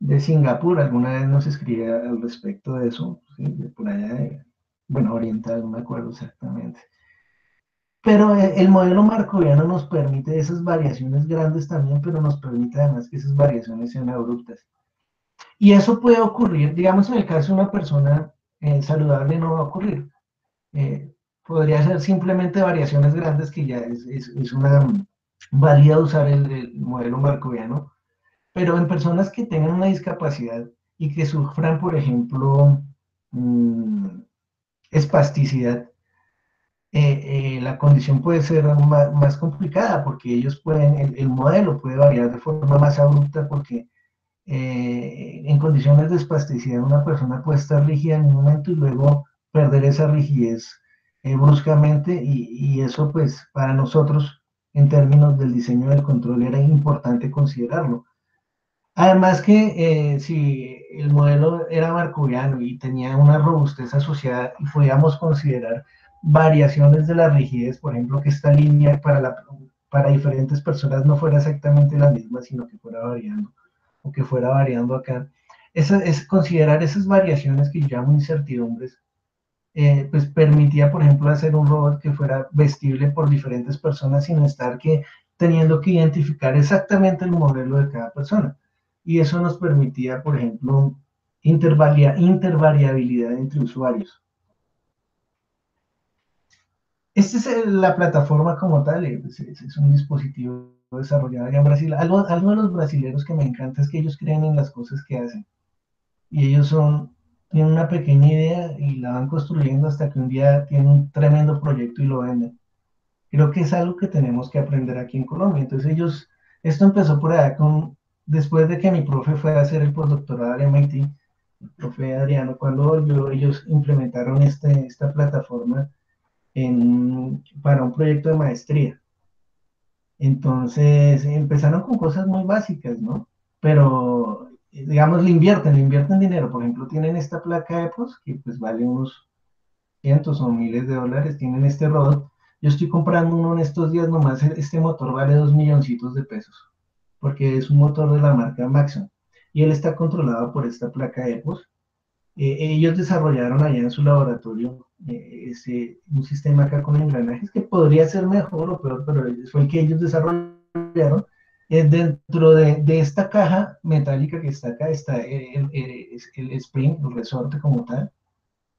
de Singapur, alguna vez nos escribía al respecto de eso, de por allá, bueno, oriental, no me acuerdo exactamente. Pero eh, el modelo marcoviano nos permite esas variaciones grandes también, pero nos permite además que esas variaciones sean abruptas. Y eso puede ocurrir, digamos, en el caso de una persona eh, saludable no va a ocurrir. Eh, podría ser simplemente variaciones grandes que ya es, es, una válida usar el, el modelo marcoviano, pero en personas que tengan una discapacidad y que sufran, por ejemplo, mm, espasticidad, eh, eh, la condición puede ser más, complicada porque ellos pueden, el, modelo puede variar de forma más abrupta porque eh, en condiciones de espasticidad una persona puede estar rígida en un momento y luego perder esa rigidez bruscamente y, y, eso pues para nosotros en términos del diseño del control era importante considerarlo. Además que eh, si el modelo era marcoviano y tenía una robustez asociada y podíamos considerar variaciones de la rigidez, por ejemplo, que esta línea para, diferentes personas no fuera exactamente la misma, sino que fuera variando, o que fuera variando acá. es considerar esas variaciones que yo llamo incertidumbres, eh, pues permitía, por ejemplo, hacer un robot que fuera vestible por diferentes personas sin estar que teniendo que identificar exactamente el modelo de cada persona y eso nos permitía, por ejemplo, intervariabilidad entre usuarios. Esta es la plataforma como tal, eh, pues, es, un dispositivo desarrollado en Brasil. Algo, algo, de los brasileños que me encanta es que ellos creen en las cosas que hacen. Y ellos son, tienen una pequeña idea y la van construyendo hasta que un día tienen un tremendo proyecto y lo venden. Creo que es algo que tenemos que aprender aquí en Colombia. Entonces ellos, esto empezó por allá con después de que mi profe fue a hacer el postdoctorado al MIT, el profe Adriano, cuando ellos implementaron este, esta plataforma para un proyecto de maestría. Entonces empezaron con cosas muy básicas, ¿no? Pero, digamos, le invierten, le invierten dinero. Por ejemplo, tienen esta placa EPOS, que pues vale unos cientos o miles de dólares, tienen este robot. Yo estoy comprando uno en estos días nomás, este motor vale dos milloncitos de pesos porque es un motor de la marca Maxon y él está controlado por esta placa EPOS. Eh, ellos desarrollaron allá en su laboratorio ese, un sistema acá con engranajes que podría ser mejor o peor, pero fue el que ellos desarrollaron. Eh, dentro de, esta caja metálica que está acá está el, el, spring, el resorte como tal,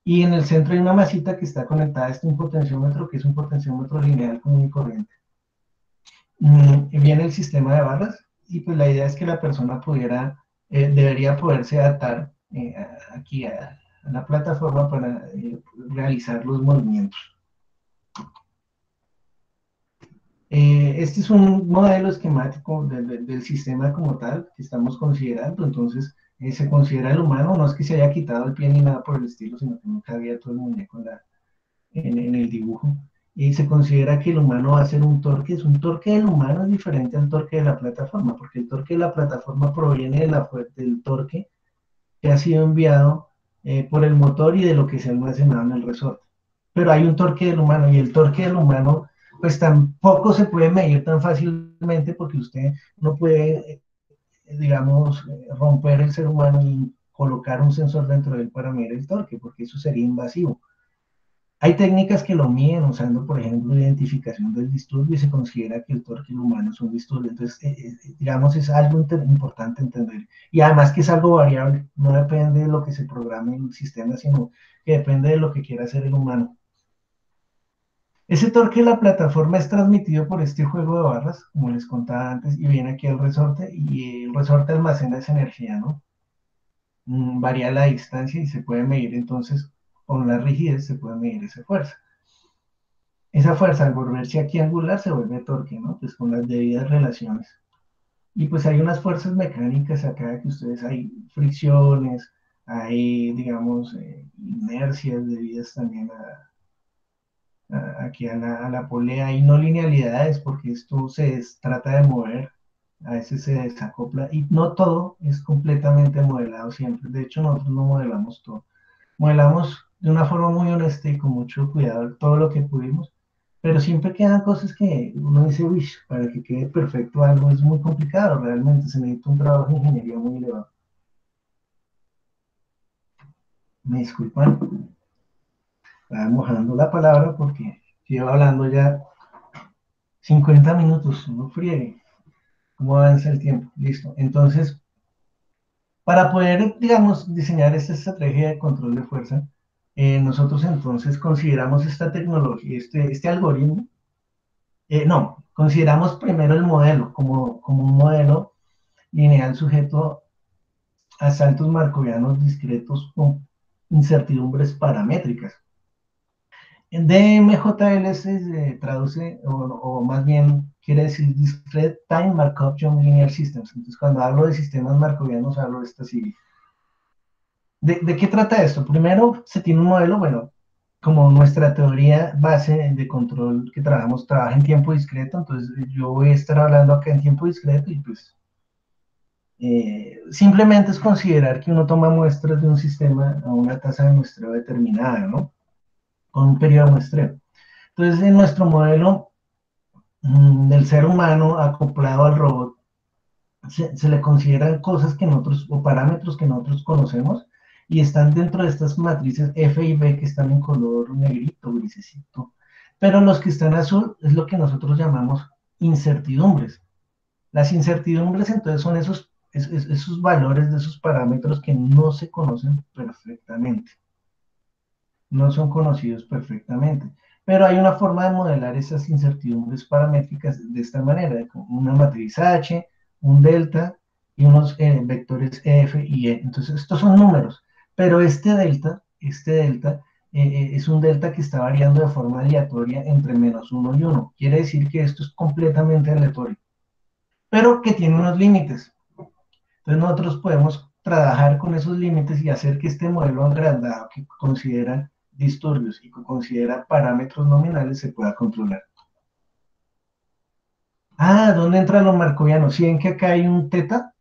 y en el centro hay una masita que está conectada a este un potenciómetro, que es un potenciómetro lineal común y corriente. Mm, viene el sistema de barras, y pues la idea es que la persona pudiera, eh, debería poderse adaptar eh, aquí a, la plataforma para eh, realizar los movimientos. este es un modelo esquemático del sistema como tal que estamos considerando, entonces se considera el humano, no es que se haya quitado el pie ni nada por el estilo, sino que nunca había todo el muñeco en, en el dibujo. Y se considera que el humano va a ser un torque, es un torque del humano diferente al torque de la plataforma, porque el torque de la plataforma proviene de la, del torque que ha sido enviado eh, por el motor y de lo que se ha almacenado en el resorte. Pero hay un torque del humano y el torque del humano pues tampoco se puede medir tan fácilmente porque usted no puede, eh, digamos, eh, romper el ser humano y colocar un sensor dentro de él para medir el torque, porque eso sería invasivo. Hay técnicas que lo miden usando, por ejemplo, identificación del disturbio y se considera que el torque humano es un disturbio. Entonces, eh, eh, digamos, es algo importante entender. Y además que es algo variable, no depende de lo que se programe el sistema, sino que depende de lo que quiera hacer el humano. Ese torque de la plataforma es transmitido por este juego de barras, como les contaba antes, y viene aquí el resorte, y el resorte almacena esa energía, ¿no? Mm, varía la distancia y se puede medir, entonces, con la rigidez se puede medir esa fuerza. Esa fuerza, al volverse aquí angular, se vuelve torque, ¿no? Pues con las debidas relaciones. Y pues hay unas fuerzas mecánicas acá que ustedes, hay fricciones, hay, digamos, eh, inercias debidas también a, aquí a la, polea y no linealidades, porque esto se trata de mover, a veces se desacopla y no todo es completamente modelado siempre. De hecho, nosotros no modelamos todo. Modelamos de una forma muy honesta y con mucho cuidado todo lo que pudimos, pero siempre quedan cosas que uno dice, uy, para que quede perfecto algo es muy complicado, realmente se necesita un trabajo de ingeniería muy elevado. Me disculpan mojando la palabra porque llevo hablando ya 50 minutos, no friegue. ¿Cómo avanza el tiempo? Listo. Entonces, para poder, digamos, diseñar esta estrategia de control de fuerza, eh, nosotros entonces consideramos esta tecnología, este, este algoritmo. Eh, no, consideramos primero el modelo como, un modelo lineal sujeto a saltos marcovianos discretos con incertidumbres paramétricas. DMJL se traduce, o, más bien quiere decir Discrete Time Markov Linear Systems. Entonces, cuando hablo de sistemas markovianos, hablo de esta serie. ¿De, qué trata esto? Primero, se tiene un modelo, bueno, como nuestra teoría base de control que trabajamos trabaja en tiempo discreto, entonces yo voy a estar hablando acá en tiempo discreto y pues eh, simplemente es considerar que uno toma muestras de un sistema a una tasa de muestreo determinada, ¿no? con un periodo de muestreo. Entonces, en nuestro modelo mm, del ser humano acoplado al robot, se, le consideran cosas que nosotros, o parámetros que nosotros conocemos, y están dentro de estas matrices F y B que están en color negrito, grisecito. Pero los que están azul es lo que nosotros llamamos incertidumbres. Las incertidumbres entonces son esos, esos valores de esos parámetros que no se conocen perfectamente no son conocidos perfectamente. Pero hay una forma de modelar esas incertidumbres paramétricas de esta manera, con una matriz H, un delta y unos eh, vectores F y E. Entonces, estos son números, pero este delta, este delta, eh, eh, es un delta que está variando de forma aleatoria entre menos 1 y 1. Quiere decir que esto es completamente aleatorio, pero que tiene unos límites. Entonces, nosotros podemos trabajar con esos límites y hacer que este modelo agrandado que consideran disturbios y que considera parámetros nominales se pueda controlar. Ah, ¿dónde entra lo marcoviano? Si ven que acá hay un teta,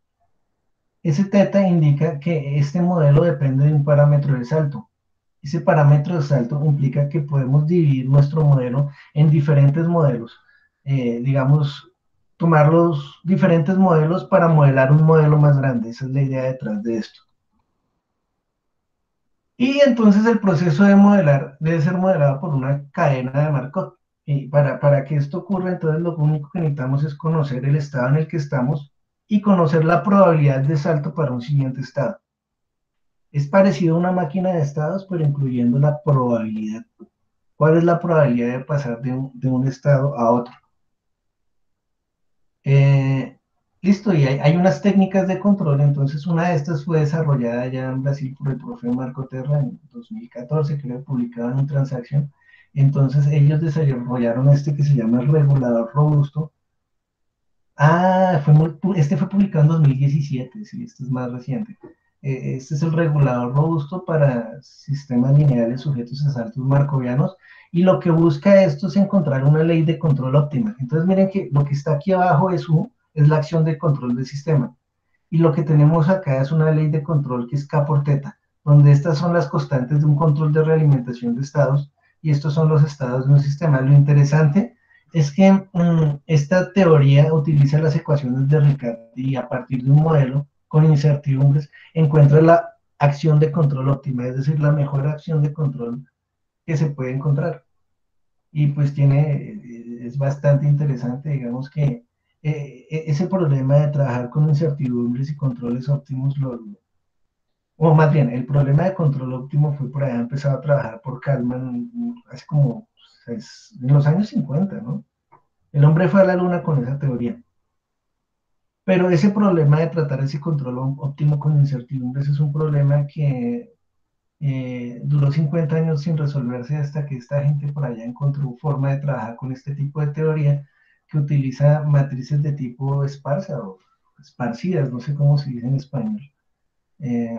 ese teta indica que este modelo depende de un parámetro de salto. Ese parámetro de salto implica que podemos dividir nuestro modelo en diferentes modelos. Eh, digamos, tomar los diferentes modelos para modelar un modelo más grande. Esa es la idea detrás de esto. Y entonces el proceso de modelar debe ser modelado por una cadena de Markov. Y para, para que esto ocurra, entonces lo único que necesitamos es conocer el estado en el que estamos y conocer la probabilidad de salto para un siguiente estado. Es parecido a una máquina de estados, pero incluyendo la probabilidad. ¿Cuál es la probabilidad de pasar de un, de un estado a otro? Eh, Listo, y hay, unas técnicas de control, entonces una de estas fue desarrollada ya en Brasil por el profe Marco Terra en 2014, que lo publicado en una transacción. Entonces ellos desarrollaron este que se llama el regulador robusto. Ah, este fue publicado en 2017, sí, este es más reciente. Eh, este es el regulador robusto para sistemas lineales sujetos a saltos marcovianos y lo que busca esto es encontrar una ley de control óptima. Entonces miren que lo que está aquí abajo es un es la acción de control del sistema. Y lo que tenemos acá es una ley de control que es K por teta, donde estas son las constantes de un control de realimentación de estados y estos son los estados de un sistema. Lo interesante es que mm, esta teoría utiliza las ecuaciones de Ricardo y a partir de un modelo con incertidumbres encuentra la acción de control óptima, es decir, la mejor acción de control que se puede encontrar. Y pues tiene, es bastante interesante, digamos que eh, e-, ese problema de trabajar con incertidumbres y controles óptimos, lo, o más bien, el problema de control óptimo fue por allá empezado a trabajar por Kalman hace como es en los años 50, ¿no? El hombre fue a la luna con esa teoría. Pero ese problema de tratar ese control óptimo con incertidumbres es un problema que eh, duró 50 años sin resolverse hasta que esta gente por allá encontró forma de trabajar con este tipo de teoría que utiliza matrices de tipo esparsa o esparcidas, no sé cómo se dice en español. Eh,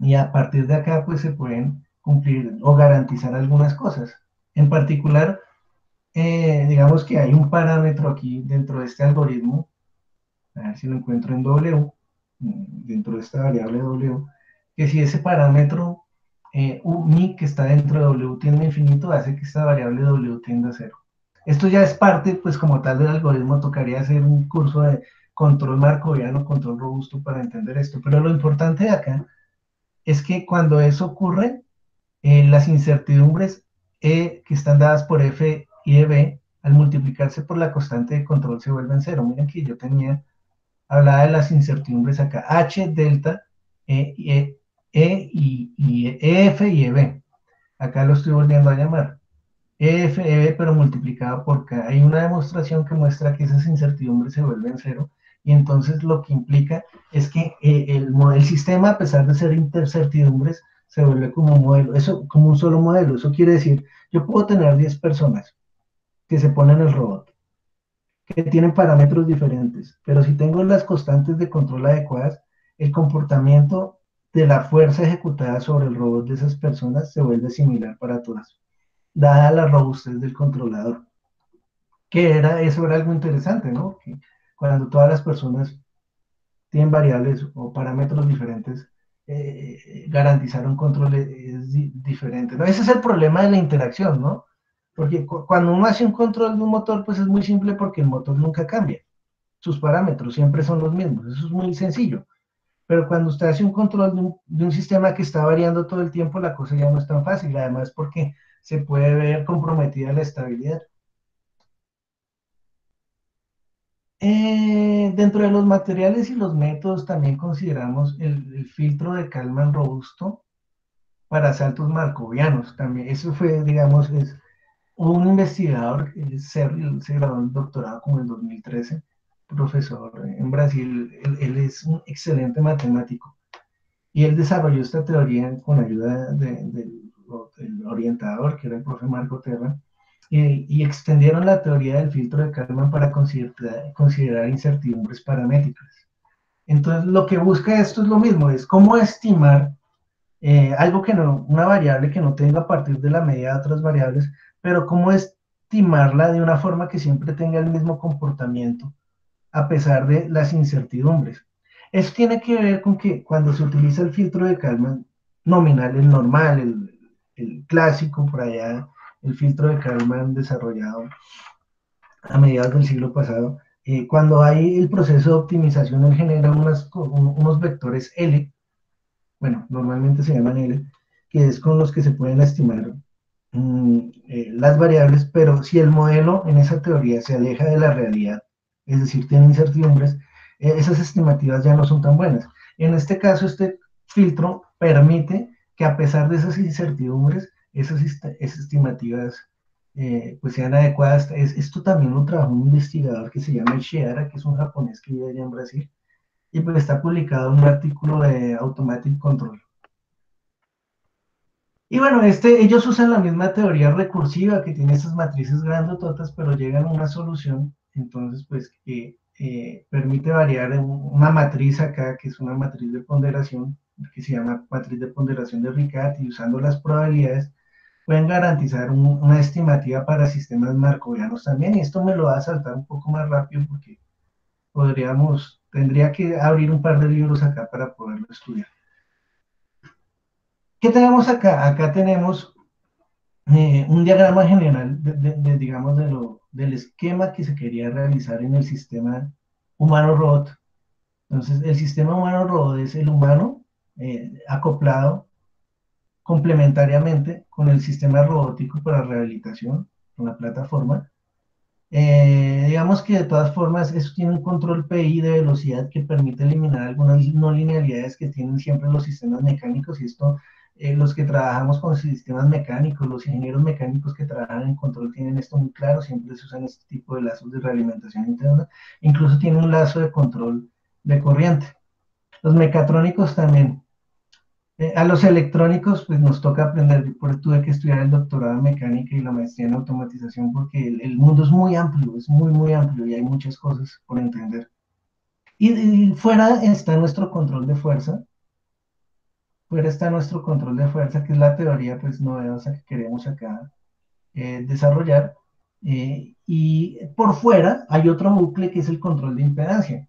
y a partir de acá pues se pueden cumplir o garantizar algunas cosas. En particular, eh, digamos que hay un parámetro aquí dentro de este algoritmo, a ver si lo encuentro en W, dentro de esta variable W, que si ese parámetro eh, mi que está dentro de W tiende a infinito, hace que esta variable W tienda a cero. Esto ya es parte, pues como tal del algoritmo, tocaría hacer un curso de control marcoviano, control robusto para entender esto. Pero lo importante de acá es que cuando eso ocurre, eh, las incertidumbres E que están dadas por F y e B, al multiplicarse por la constante de control se vuelven cero. Miren que yo tenía, hablaba de las incertidumbres acá, H, delta, E, e, e y, y EF y EB. Acá lo estoy volviendo a llamar. EF, EB, pero multiplicado por K. Hay una demostración que muestra que esas incertidumbres se vuelven cero y entonces lo que implica es que eh, el, el, sistema, a pesar de ser incertidumbres, se vuelve como un modelo, eso como un solo modelo. Eso quiere decir, yo puedo tener 10 personas que se ponen el robot, que tienen parámetros diferentes, pero si tengo las constantes de control adecuadas, el comportamiento de la fuerza ejecutada sobre el robot de esas personas se vuelve similar para todas, dada la robustez del controlador. Que era, eso era algo interesante, ¿no? Que cuando todas las personas tienen variables o parámetros diferentes, eh, garantizar un control es, diferente. ¿no? Ese es el problema de la interacción, ¿no? Porque cuando uno hace un control de un motor, pues es muy simple porque el motor nunca cambia. Sus parámetros siempre son los mismos. Eso es muy sencillo. Pero cuando usted hace un control de un, de un sistema que está variando todo el tiempo, la cosa ya no es tan fácil. Además, porque se puede ver comprometida la estabilidad. Eh, dentro de los materiales y los métodos también consideramos el, filtro de Kalman robusto para saltos marcovianos. También eso fue, digamos, es un investigador, se, se graduó en doctorado como en 2013, profesor en Brasil, él, es un excelente matemático. Y él desarrolló esta teoría con ayuda del orientador, que era el profe Marco Terra, y, extendieron la teoría del filtro de Kalman para considerar, incertidumbres paramétricas. Entonces, lo que busca esto es lo mismo, es cómo estimar eh, algo que no, una variable que no tenga a partir de la medida de otras variables, pero cómo estimarla de una forma que siempre tenga el mismo comportamiento, a pesar de las incertidumbres. Eso tiene que ver con que cuando se utiliza el filtro de Kalman nominal, el normal, el clásico por allá, el filtro de Kalman desarrollado a mediados del siglo pasado, eh, cuando hay el proceso de optimización, él genera unas, unos vectores L, bueno, normalmente se llaman L, que es con los que se pueden estimar mm, eh, las variables, pero si el modelo en esa teoría se aleja de la realidad, es decir, tiene incertidumbres, eh, esas estimativas ya no son tan buenas. En este caso, este filtro permite que a pesar de esas incertidumbres, esas, estimativas eh, pues sean adecuadas. esto también lo trabajó un investigador que se llama Ishiara, que es un japonés que vive allá en Brasil, y pues está publicado un artículo de Automatic Control. Y bueno, este, ellos usan la misma teoría recursiva que tiene esas matrices grandototas, pero llegan a una solución, entonces pues que eh, permite variar una matriz acá, que es una matriz de ponderación, que se llama matriz de ponderación de Ricard, y usando las probabilidades, pueden garantizar una estimativa para sistemas marcovianos también. Y esto me lo va a saltar un poco más rápido porque podríamos, tendría que abrir un par de libros acá para poderlo estudiar. ¿Qué tenemos acá? Acá tenemos eh, un diagrama general, de, digamos, de lo, del esquema que se quería realizar en el sistema humano-robot. Entonces, el sistema humano-robot es el humano eh, acoplado complementariamente con el sistema robótico para rehabilitación, con la plataforma. Eh, digamos que de todas formas eso tiene un control PI de velocidad que permite eliminar algunas no linealidades que tienen siempre los sistemas mecánicos y esto eh, los que trabajamos con sistemas mecánicos, los ingenieros mecánicos que trabajan en control tienen esto muy claro, siempre se usan este tipo de lazos de realimentación interna, incluso tiene un lazo de control de corriente. Los mecatrónicos también. Eh, a los electrónicos, pues nos toca aprender, por eso tuve que estudiar el doctorado en mecánica y la maestría en automatización, porque el, mundo es muy amplio, es muy, muy amplio y hay muchas cosas por entender. y fuera está nuestro control de fuerza, fuera está nuestro control de fuerza, que es la teoría pues novedosa que queremos acá eh, desarrollar. Eh, y por fuera hay otro bucle que es el control de impedancia.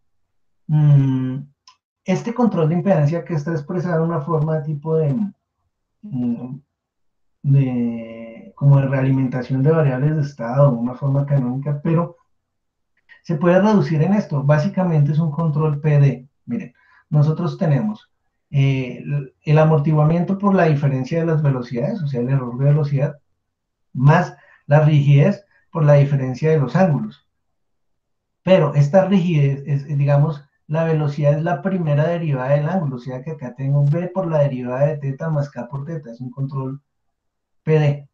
Mm, este control de impedancia que está expresado en una forma tipo de, mm, de como de realimentación de variables de estado, una forma canónica, pero se puede reducir en esto. Básicamente es un control PD. Miren, nosotros tenemos eh, el amortiguamiento por la diferencia de las velocidades, o sea, el error de velocidad, más la rigidez por la diferencia de los ángulos. Pero esta rigidez es, digamos, la velocidad es la primera derivada del ángulo, o sea que acá tengo B por la derivada de teta más K por teta, es un control PD.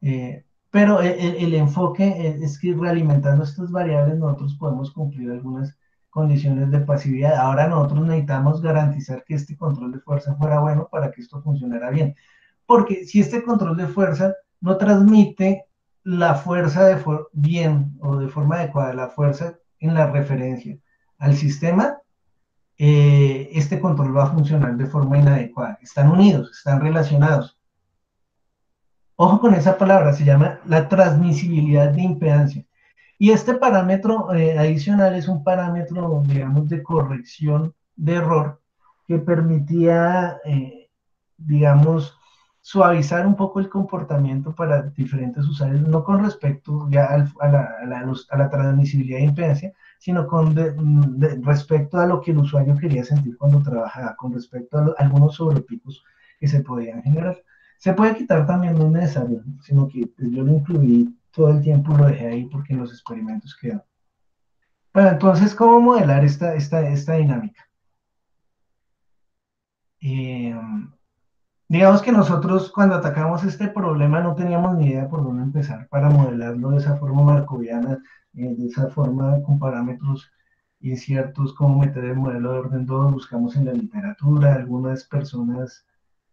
Eh, pero el, enfoque es que realimentando estas variables nosotros podemos cumplir algunas condiciones de pasividad. Ahora nosotros necesitamos garantizar que este control de fuerza fuera bueno para que esto funcionara bien. Porque si este control de fuerza no transmite la fuerza de bien o de forma adecuada, la fuerza en la referencia al sistema, eh, este control va a funcionar de forma inadecuada. Están unidos, están relacionados. Ojo con esa palabra, se llama la transmisibilidad de impedancia. Y este parámetro eh, adicional es un parámetro, digamos, de corrección de error que permitía, eh, digamos, suavizar un poco el comportamiento para diferentes usuarios, no con respecto ya a, la, transmisibilidad de impedancia, sino con respecto a lo que el usuario quería sentir cuando trabajaba, con respecto a, algunos sobrepicos que se podían generar. Se puede quitar también, no es necesario, sino que yo lo incluí todo el tiempo lo dejé ahí porque los experimentos quedó. Bueno, entonces, ¿cómo modelar esta, esta, esta dinámica? Eh, digamos que nosotros cuando atacamos este problema no teníamos ni idea por dónde empezar para modelarlo de esa forma marcoviana, eh, de esa forma con parámetros inciertos, cómo meter el modelo de orden 2, buscamos en la literatura, algunas personas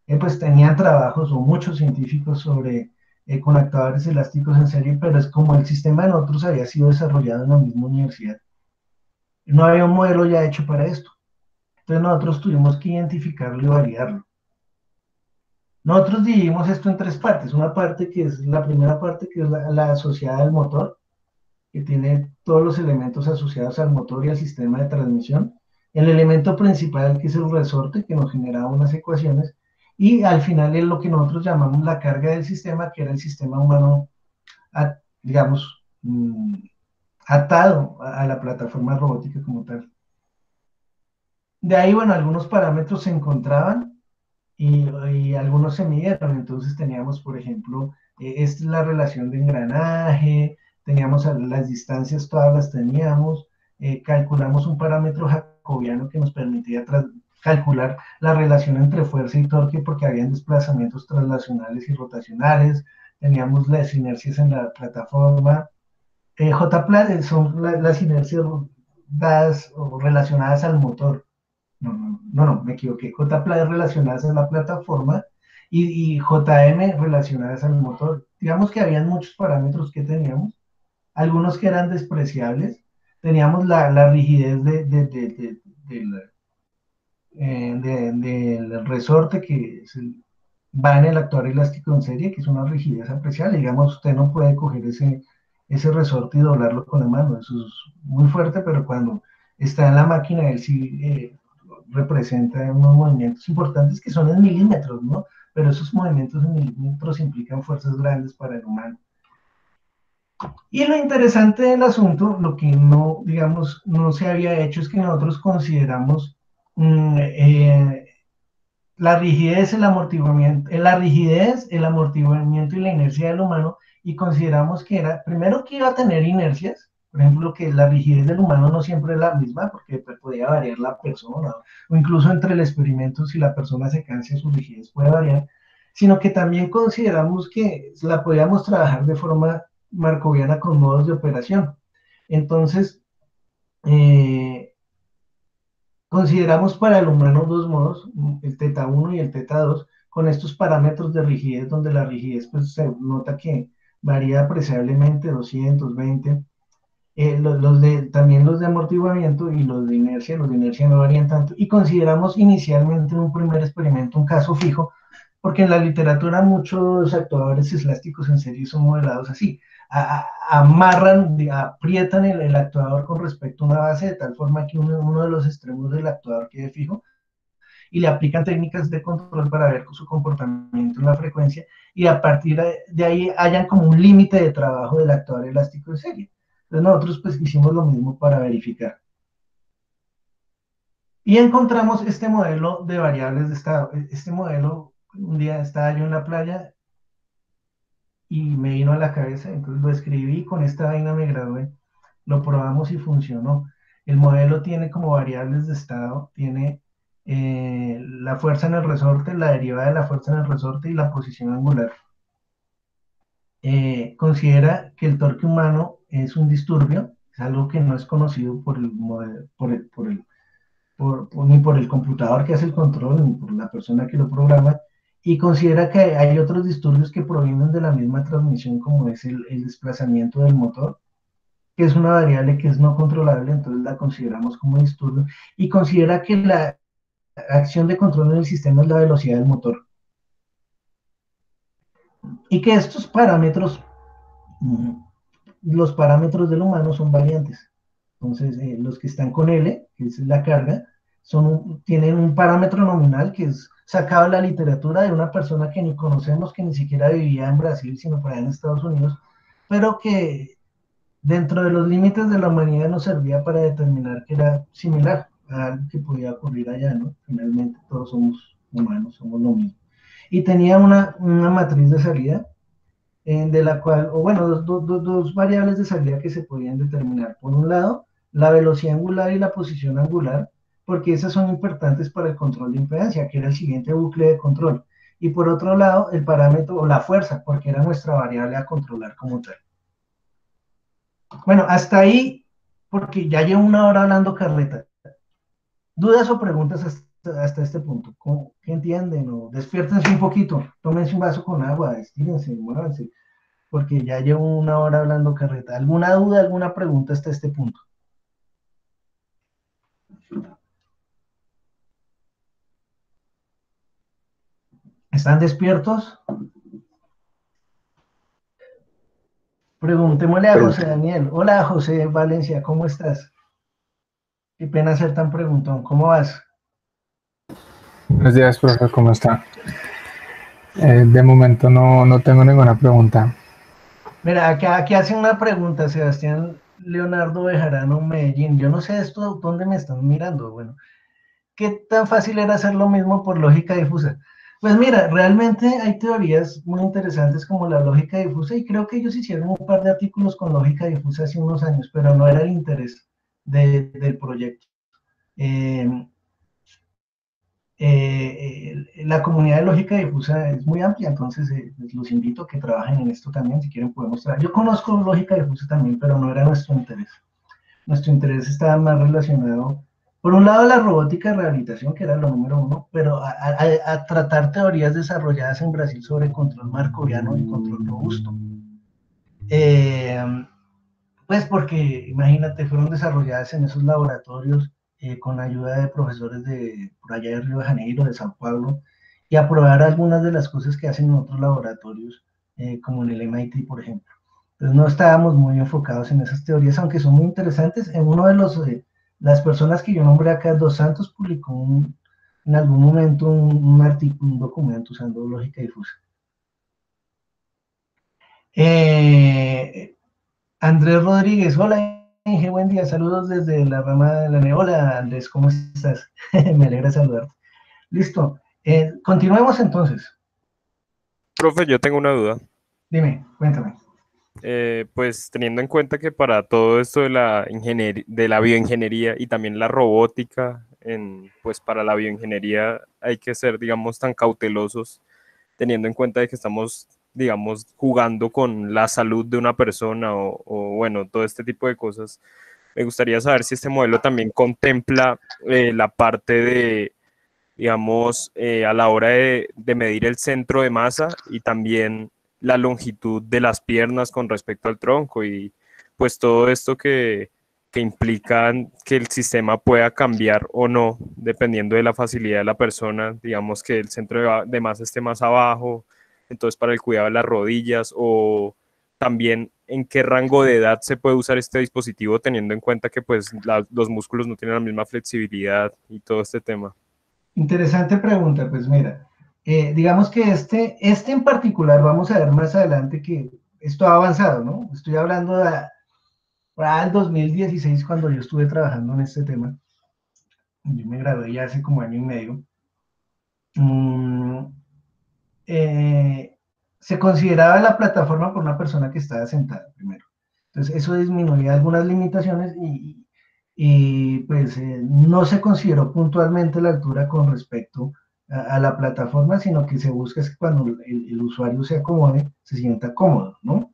eh, pues tenían trabajos o muchos científicos sobre eh, con actuadores elásticos en serie, pero es como el sistema de nosotros había sido desarrollado en la misma universidad. No había un modelo ya hecho para esto. Entonces nosotros tuvimos que identificarlo y validarlo. Nosotros dividimos esto en tres partes. Una parte que es la primera parte, que es la, la asociada al motor, que tiene todos los elementos asociados al motor y al sistema de transmisión. El elemento principal, que es el resorte, que nos generaba unas ecuaciones, y al final es lo que nosotros llamamos la carga del sistema, que era el sistema humano, digamos, mm, atado a, la plataforma robótica como tal. De ahí, bueno, algunos parámetros se encontraban y, algunos se midieron. Entonces teníamos, por ejemplo, eh, es la relación de engranaje, teníamos las distancias, todas las teníamos, eh, calculamos un parámetro jacobiano que nos permitía calcular la relación entre fuerza y torque porque habían desplazamientos translacionales y rotacionales, teníamos las inercias en la plataforma. Eh, J son las inercias dadas o relacionadas al motor. No, no, no, no me equivoqué. J relacionadas a la plataforma y, y, JM relacionadas al motor. Digamos que habían muchos parámetros que teníamos, algunos que eran despreciables. Teníamos la, la rigidez de, de, de, de eh, del resorte que va en el actuar elástico en serie, que es una rigidez apreciable. Digamos, usted no puede coger ese, ese resorte y doblarlo con la mano. Eso es muy fuerte, pero cuando está en la máquina, él sí eh, representa unos movimientos importantes que son en milímetros, ¿no? Pero esos movimientos en milímetros implican fuerzas grandes para el humano. Y lo interesante del asunto, lo que no, digamos, no se había hecho es que nosotros consideramos Mm, eh, la rigidez, el amortiguamiento, eh, la rigidez, el amortiguamiento y la inercia del humano, y consideramos que era, primero que iba a tener inercias, Por ejemplo, que la rigidez del humano no siempre es la misma, porque pues, podría variar la persona, o incluso entre el experimento, si la persona se cansa, su rigidez puede variar, sino que también consideramos que la podríamos trabajar de forma marcoviana con modos de operación. Entonces, eh, consideramos para el humano dos modos, el teta 1 y el teta 2, con estos parámetros de rigidez, donde la rigidez pues, se nota que varía apreciablemente, 220. Eh, los, también los de amortiguamiento y los de inercia, los de inercia no varían tanto. Y consideramos inicialmente en un primer experimento un caso fijo, porque en la literatura muchos actuadores elásticos en serie son modelados así amarran, aprietan el, actuador con respecto a una base de tal forma que uno, de los extremos del actuador quede fijo y le aplican técnicas de control para ver su comportamiento en la frecuencia y a partir de ahí hayan como un límite de trabajo del actuador elástico de serie. Entonces nosotros pues hicimos lo mismo para verificar. Y encontramos este modelo de variables de estado. Este modelo, un día estaba yo en la playa y me vino a la cabeza, entonces lo escribí, con esta vaina me gradué, lo probamos y funcionó. El modelo tiene como variables de estado, tiene eh, la fuerza en el resorte, la derivada de la fuerza en el resorte y la posición angular. Eh, considera que el torque humano es un disturbio, es algo que no es conocido por el, por el, por el ni por el computador que hace el control, ni por la persona que lo programa, y considera que hay otros disturbios que provienen de la misma transmisión, como es el, desplazamiento del motor, que es una variable que es no controlable, entonces la consideramos como disturbio, y considera que la acción de control en el sistema es la velocidad del motor. Y que estos parámetros, mm, los parámetros del humano son variantes. Entonces, eh, los que están con L, que es la carga, son tienen un parámetro nominal que es sacado la literatura de una persona que ni conocemos, que ni siquiera vivía en Brasil, sino por allá en Estados Unidos, pero que dentro de los límites de la humanidad nos servía para determinar que era similar a algo que podía ocurrir allá, ¿no? Finalmente todos somos humanos, somos lo mismo. Y tenía una, una matriz de salida, eh, de la cual, o bueno, dos, dos, dos variables de salida que se podían determinar. Por un lado, la velocidad angular y la posición angular, porque esas son importantes para el control de impedancia, que era el siguiente bucle de control. Y por otro lado, el parámetro o la fuerza, porque era nuestra variable a controlar como tal. Bueno, hasta ahí, porque ya llevo una hora hablando carreta. ¿Dudas o preguntas hasta, este punto? ¿Qué entienden? O despiértense un poquito, tómense un vaso con agua, estírense, muévanse, porque ya llevo una hora hablando carreta. ¿Alguna duda, alguna pregunta hasta este punto? ¿Están despiertos? Preguntémosle a José Daniel. Hola, José Valencia, ¿cómo estás? Qué pena ser tan preguntón. ¿Cómo vas? Buenos días, profe, ¿cómo está? Eh, de momento no, no, tengo ninguna pregunta. Mira, aquí, hace una pregunta Sebastián Leonardo Bejarano Medellín. Yo no sé esto dónde me están mirando. Bueno, ¿qué tan fácil era hacer lo mismo por lógica difusa? Pues mira, realmente hay teorías muy interesantes como la lógica difusa y creo que ellos hicieron un par de artículos con lógica difusa hace unos años, pero no era el interés del proyecto. Em, eh, la comunidad de lógica difusa es muy amplia, entonces eh, los invito a que trabajen en esto también, si quieren podemos trabajar. Yo conozco lógica difusa también, pero no era nuestro interés. Nuestro interés estaba más relacionado por un lado, la robótica de rehabilitación, que era lo número uno, pero a, tratar teorías desarrolladas en Brasil sobre control marcoviano y control robusto. Eh, pues porque, imagínate, fueron desarrolladas en esos laboratorios eh, con ayuda de profesores de por allá de Río de Janeiro, de Sao Paulo, y a probar algunas de las cosas que hacen en otros laboratorios, eh, como en el MIT, por ejemplo. Entonces no estábamos muy enfocados en esas teorías, aunque son muy interesantes. En uno de los las personas que yo nombré acá, Dos Santos publicó en algún momento un, artículo, un documento usando lógica difusa. Eh, Andrés Rodríguez, hola Inge, buen día, saludos desde la rama de la Hola Andrés, ¿cómo estás? Me alegra saludarte. Listo, eh, continuemos entonces. Profe, yo tengo una duda. Dime, cuéntame. eh, pues teniendo en cuenta que para todo esto de la, de la bioingeniería y también la robótica, en, pues para la bioingeniería hay que ser, digamos, tan cautelosos, teniendo en cuenta de que estamos, digamos, jugando con la salud de una persona o, bueno, todo este tipo de cosas. Me gustaría saber si este modelo también contempla eh, la parte de, digamos, eh, a la hora de, medir el centro de masa y también la longitud de las piernas con respecto al tronco y pues todo esto que, que implica que el sistema pueda cambiar o no dependiendo de la facilidad de la persona, digamos que el centro de, masa esté más abajo, entonces para el cuidado de las rodillas o también en qué rango de edad se puede usar este dispositivo teniendo en cuenta que pues los músculos no tienen la misma flexibilidad y todo este tema. Interesante pregunta, pues mira, eh, digamos que este, este en particular, vamos a ver más adelante que esto ha avanzado, ¿no? Estoy hablando de al 2016 cuando yo estuve trabajando en este tema. Yo me gradué ya hace como año y medio. Mm, eh, se consideraba la plataforma por una persona que estaba sentada primero. Entonces eso disminuía algunas limitaciones y, pues eh, no se consideró puntualmente la altura con respecto a, la plataforma, sino que se busca es que cuando el, usuario se acomode, se sienta cómodo, ¿no?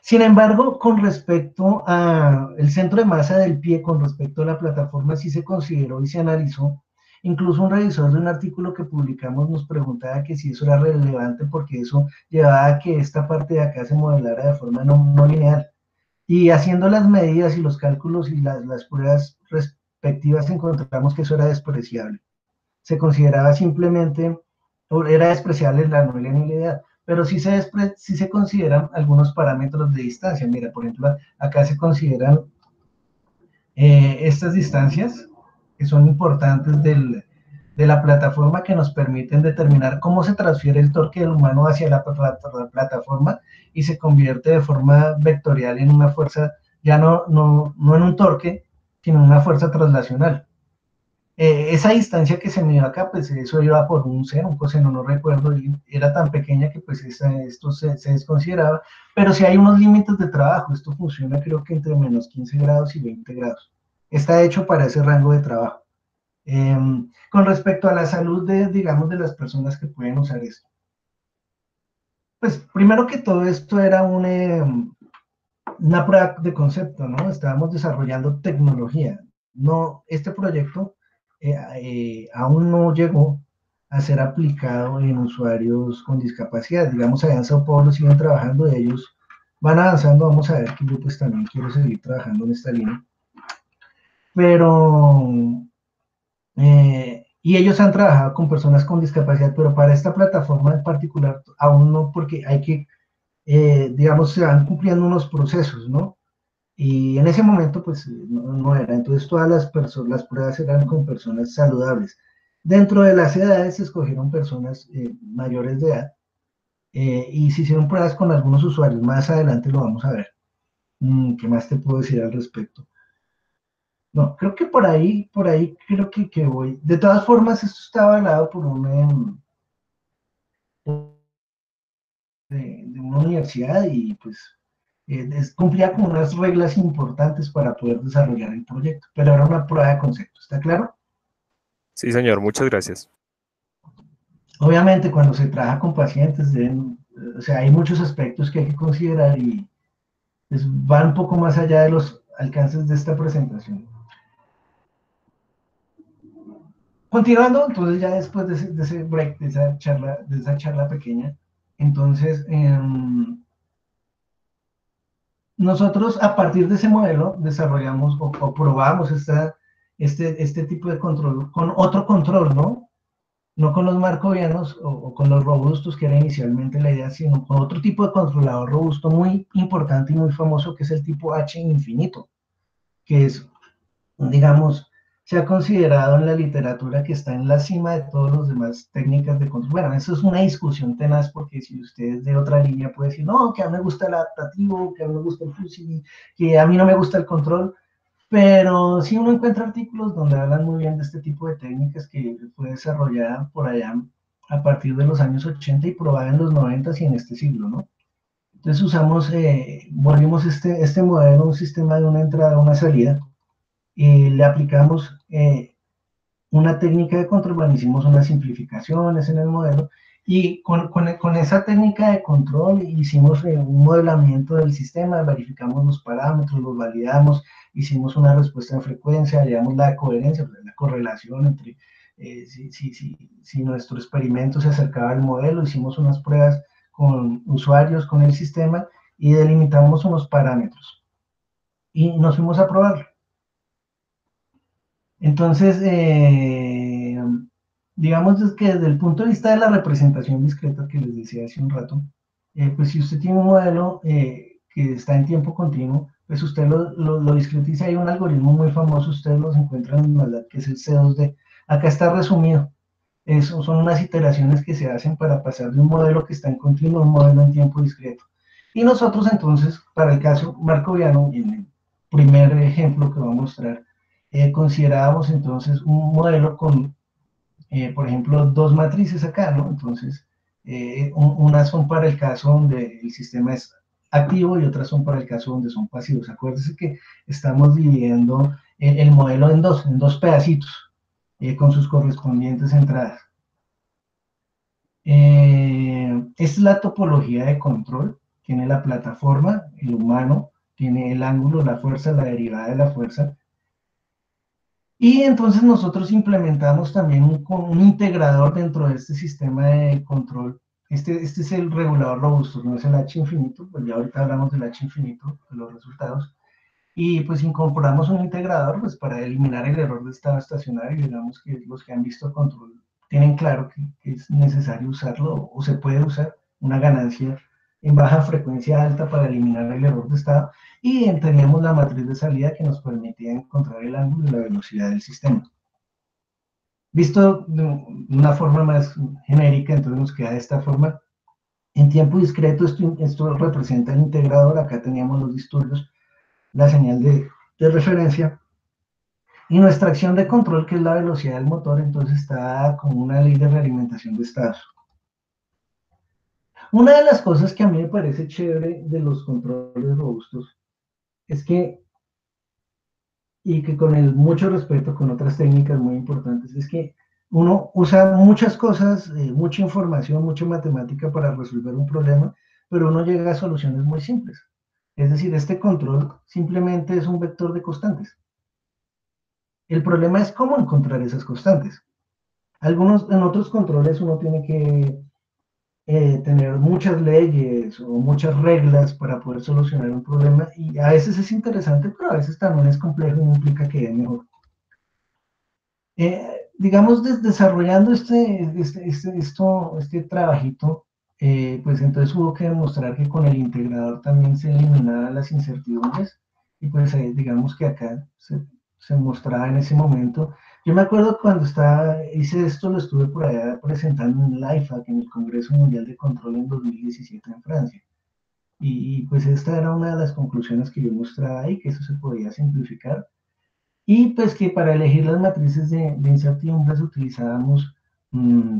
Sin embargo, con respecto al centro de masa del pie, con respecto a la plataforma, sí se consideró y se analizó. Incluso un revisor de un artículo que publicamos nos preguntaba que si eso era relevante porque eso llevaba a que esta parte de acá se modelara de forma no, lineal. Y haciendo las medidas y los cálculos y las, las pruebas respectivas encontramos que eso era despreciable se consideraba simplemente, era despreciable la no linealidad, pero sí se, sí se consideran algunos parámetros de distancia. Mira, por ejemplo, acá se consideran eh, estas distancias que son importantes del, de la plataforma que nos permiten determinar cómo se transfiere el torque del humano hacia la, la, plataforma y se convierte de forma vectorial en una fuerza, ya no, no, no en un torque, sino en una fuerza traslacional. Eh, esa distancia que se midió acá, pues eso iba por un seno, un coseno, no recuerdo, y era tan pequeña que pues esto se, se, desconsideraba, pero si hay unos límites de trabajo, esto funciona creo que entre menos 15 grados y 20 grados. Está hecho para ese rango de trabajo. Em, con respecto a la salud de, digamos, de las personas que pueden usar esto. Pues primero que todo esto era un, em, una prueba de concepto, ¿no? Estábamos desarrollando tecnología. No, este proyecto eh, eh, aún no llegó a ser aplicado en usuarios con discapacidad. Digamos, allá en Sao Paulo siguen trabajando ellos, van avanzando, vamos a ver que yo pues también quiero seguir trabajando en esta línea. Pero, eh, y ellos han trabajado con personas con discapacidad, pero para esta plataforma en particular aún no, porque hay que, digamos, se van cumpliendo unos procesos, ¿no? Y en ese momento, pues no, era. Entonces, todas las, personas, las pruebas eran con personas saludables. Dentro de las edades se escogieron personas eh, mayores de edad eh, y se hicieron pruebas con algunos usuarios. Más adelante lo vamos a ver. Mm, ¿Qué más te puedo decir al respecto? No, creo que por ahí, por ahí creo que, que voy. De todas formas, esto estaba avalado por una, de, de una universidad y pues eh, cumplía con unas reglas importantes para poder desarrollar el proyecto, pero era una prueba de concepto, ¿está claro? Sí, señor, muchas gracias. Obviamente, cuando se trabaja con pacientes, o sea, hay muchos aspectos que hay que considerar y pues, van un poco más allá de los alcances de esta presentación. Continuando, entonces ya después de ese, break, de esa charla, de esa charla pequeña, entonces, eh, nosotros a partir de ese modelo desarrollamos o, probamos este, este tipo de control con otro control, ¿no? No con los marcovianos o, o, con los robustos, que era inicialmente la idea, sino con otro tipo de controlador robusto muy importante y muy famoso, que es el tipo H infinito, que es, digamos, se ha considerado en la literatura que está en la cima de todas las demás técnicas de control. Bueno, eso es una discusión tenaz porque si ustedes de otra línea puede decir, no, que a mí me gusta el adaptativo, que a mí me gusta el fusil, que a mí no me gusta el control, pero sí uno encuentra artículos donde hablan muy bien de este tipo de técnicas que fue desarrollada por allá a partir de los años 80 y probada en los 90 y en este siglo, ¿no? Entonces usamos, eh, volvimos este, este modelo, un sistema de una entrada, una salida, y le aplicamos eh, una técnica de control, bueno, hicimos unas simplificaciones en el modelo, y con, con, con esa técnica de control hicimos eh, un modelamiento del sistema, verificamos los parámetros, los validamos, hicimos una respuesta en frecuencia, hallamos la coherencia, pues, la correlación entre eh, si, si, si, si, nuestro experimento se acercaba al modelo, hicimos unas pruebas con usuarios, con el sistema y delimitamos unos parámetros. Y nos fuimos a probarlo. Entonces, eh, digamos que desde el punto de vista de la representación discreta que les decía hace un rato, eh, pues si usted tiene un modelo eh, que está en tiempo continuo, pues usted lo, lo, discretiza. Hay un algoritmo muy famoso, ustedes los encuentran en que es el C2D. Acá está resumido. Eso son unas iteraciones que se hacen para pasar de un modelo que está en continuo a un modelo en tiempo discreto. Y nosotros entonces, para el caso marcoviano, en el primer ejemplo que voy a mostrar, eh, considerábamos entonces un modelo con, eh, por ejemplo, dos matrices acá, ¿no? Entonces, eh, un, unas son para el caso donde el sistema es activo y otras son para el caso donde son pasivos. Acuérdense que estamos dividiendo el, el modelo en dos, en dos pedacitos eh, con sus correspondientes entradas. Eh, es la topología de control. Tiene la plataforma, el humano, tiene el ángulo, la fuerza, la derivada de la fuerza. Y entonces nosotros implementamos también un, integrador dentro de este sistema de control. Este, este es el regulador robusto, no es el H infinito, pues ya ahorita hablamos del H infinito, de los resultados y pues incorporamos un integrador pues para eliminar el error de estado estacionario, digamos que los que han visto control tienen claro que, que, es necesario usarlo o se puede usar una ganancia en baja frecuencia alta para eliminar el error de estado y teníamos la matriz de salida que nos permitía encontrar el ángulo y la velocidad del sistema. Visto de una forma más genérica, entonces nos queda de esta forma. En tiempo discreto esto, esto representa el integrador, acá teníamos los disturbios, la señal de, de, referencia. Y nuestra acción de control, que es la velocidad del motor, entonces está con una ley de realimentación de estados. Una de las cosas que a mí me parece chévere de los controles robustos es que, y que con mucho respeto con otras técnicas muy importantes, es que uno usa muchas cosas, eh, mucha información, mucha matemática para resolver un problema, pero uno llega a soluciones muy simples. Es decir, este control simplemente es un vector de constantes. El problema es cómo encontrar esas constantes. Algunos, en otros controles uno tiene que eh, tener muchas leyes o muchas reglas para poder solucionar un problema y a veces es interesante, pero a veces también es complejo y implica que es mejor. Eh, digamos, des desarrollando este, este, este, esto, este trabajito, eh, pues entonces hubo que demostrar que con el integrador también se eliminaban las incertidumbres y pues eh, digamos que acá se, se, mostraba en ese momento. Yo me acuerdo cuando estaba, hice esto, lo estuve por allá presentando en el IFAC, en el Congreso Mundial de Control en 2017 en Francia. Y, y, pues esta era una de las conclusiones que yo mostraba ahí, que eso se podía simplificar. Y pues que para elegir las matrices de, de incertidumbres utilizábamos, mmm,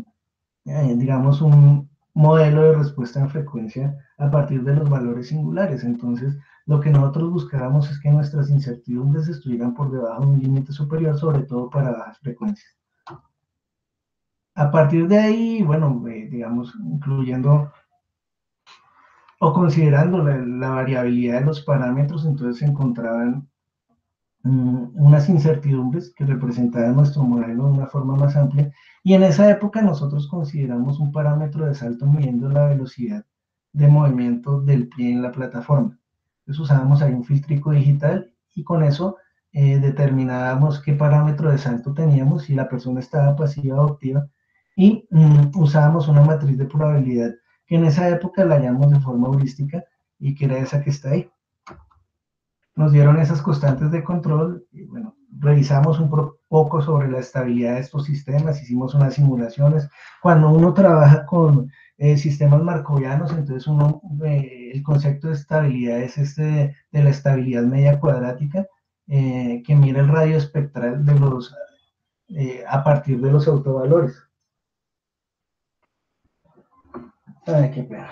digamos, un, modelo de respuesta en frecuencia a partir de los valores singulares. Entonces, lo que nosotros buscábamos es que nuestras incertidumbres estuvieran por debajo de un límite superior, sobre todo para bajas frecuencias. A partir de ahí, bueno, eh, digamos, incluyendo o considerando la, variabilidad de los parámetros, entonces se encontraban um, unas incertidumbres que representaban nuestro modelo de una forma más amplia y en esa época nosotros consideramos un parámetro de salto midiendo la velocidad de movimiento del pie en la plataforma. Entonces usábamos ahí un filtrico digital y con eso eh, determinábamos qué parámetro de salto teníamos, si la persona estaba pasiva o activa, y mm, usábamos una matriz de probabilidad que en esa época la llamamos de forma heurística y que era esa que está ahí. Nos dieron esas constantes de control y bueno, revisamos un poco sobre la estabilidad de estos sistemas, hicimos unas simulaciones. Cuando uno trabaja con eh, sistemas marcovianos, entonces uno, eh, el concepto de estabilidad es este de, la estabilidad media cuadrática, eh, que mira el radio espectral de los, eh, a partir de los autovalores. Ay, qué pena.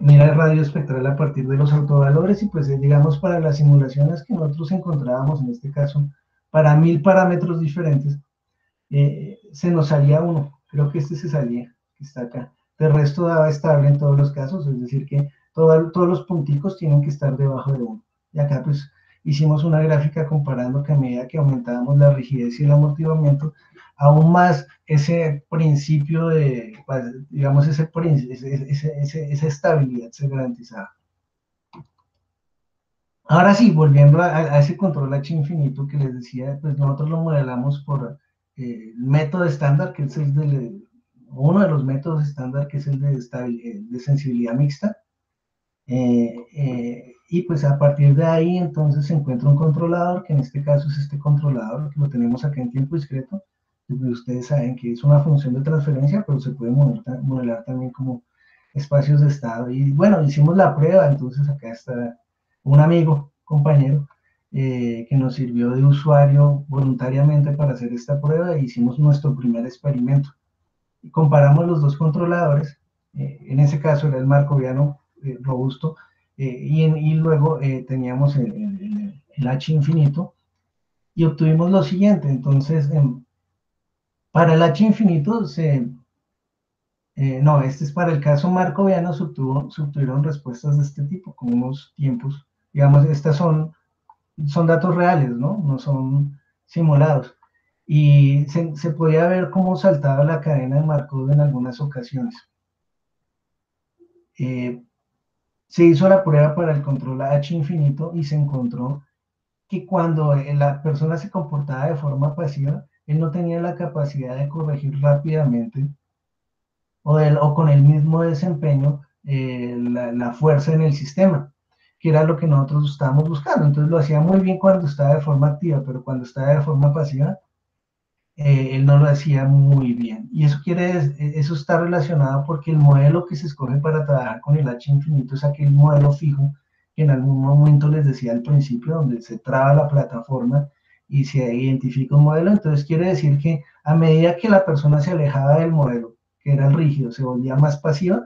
mira el radio espectral a partir de los autovalores y pues digamos para las simulaciones que nosotros encontrábamos en este caso, para mil parámetros diferentes, se nos salía uno, creo que este se salía, que está acá. De resto daba estable en todos los casos, es decir que todos los punticos tienen que estar debajo de uno. Y acá pues hicimos una gráfica comparando que a medida que aumentábamos la rigidez y el amortiguamiento, aún más ese principio de, pues, digamos, ese, esa estabilidad se garantizaba. Ahora sí, volviendo a, ese control H infinito que les decía, pues nosotros lo modelamos por eh, el método estándar, que es el de, uno de los métodos estándar, que es el de, eh, de sensibilidad mixta. Eh, y pues a partir de ahí entonces se encuentra un controlador, que en este caso es este controlador, que lo tenemos acá en tiempo discreto, ustedes saben que es una función de transferencia, pero se puede modelar, también como espacios de estado. Y bueno, hicimos la prueba, entonces acá está un amigo, compañero, eh, que nos sirvió de usuario voluntariamente para hacer esta prueba e hicimos nuestro primer experimento. Comparamos los dos controladores, eh, en ese caso era el marcoviano eh, robusto, y, y, luego teníamos el, el, H infinito, y obtuvimos lo siguiente, entonces para el H infinito se... Eh, no, este es para el caso marcoviano, se, obtuvieron respuestas de este tipo, con unos tiempos, digamos, estas son, son datos reales, ¿no? No son simulados. Y se, podía ver cómo saltaba la cadena de Markov en algunas ocasiones. Eh, se hizo la prueba para el control H infinito y se encontró que cuando la persona se comportaba de forma pasiva, él no tenía la capacidad de corregir rápidamente o, o con el mismo desempeño eh, la, fuerza en el sistema, que era lo que nosotros estábamos buscando. Entonces lo hacía muy bien cuando estaba de forma activa, pero cuando estaba de forma pasiva, eh, él no lo hacía muy bien. Y eso quiere eso está relacionado porque el modelo que se escoge para trabajar con el H infinito es aquel modelo fijo que en algún momento les decía al principio, donde se traba la plataforma y se identifica un modelo, entonces quiere decir que a medida que la persona se alejaba del modelo, que era el rígido, se volvía más pasiva,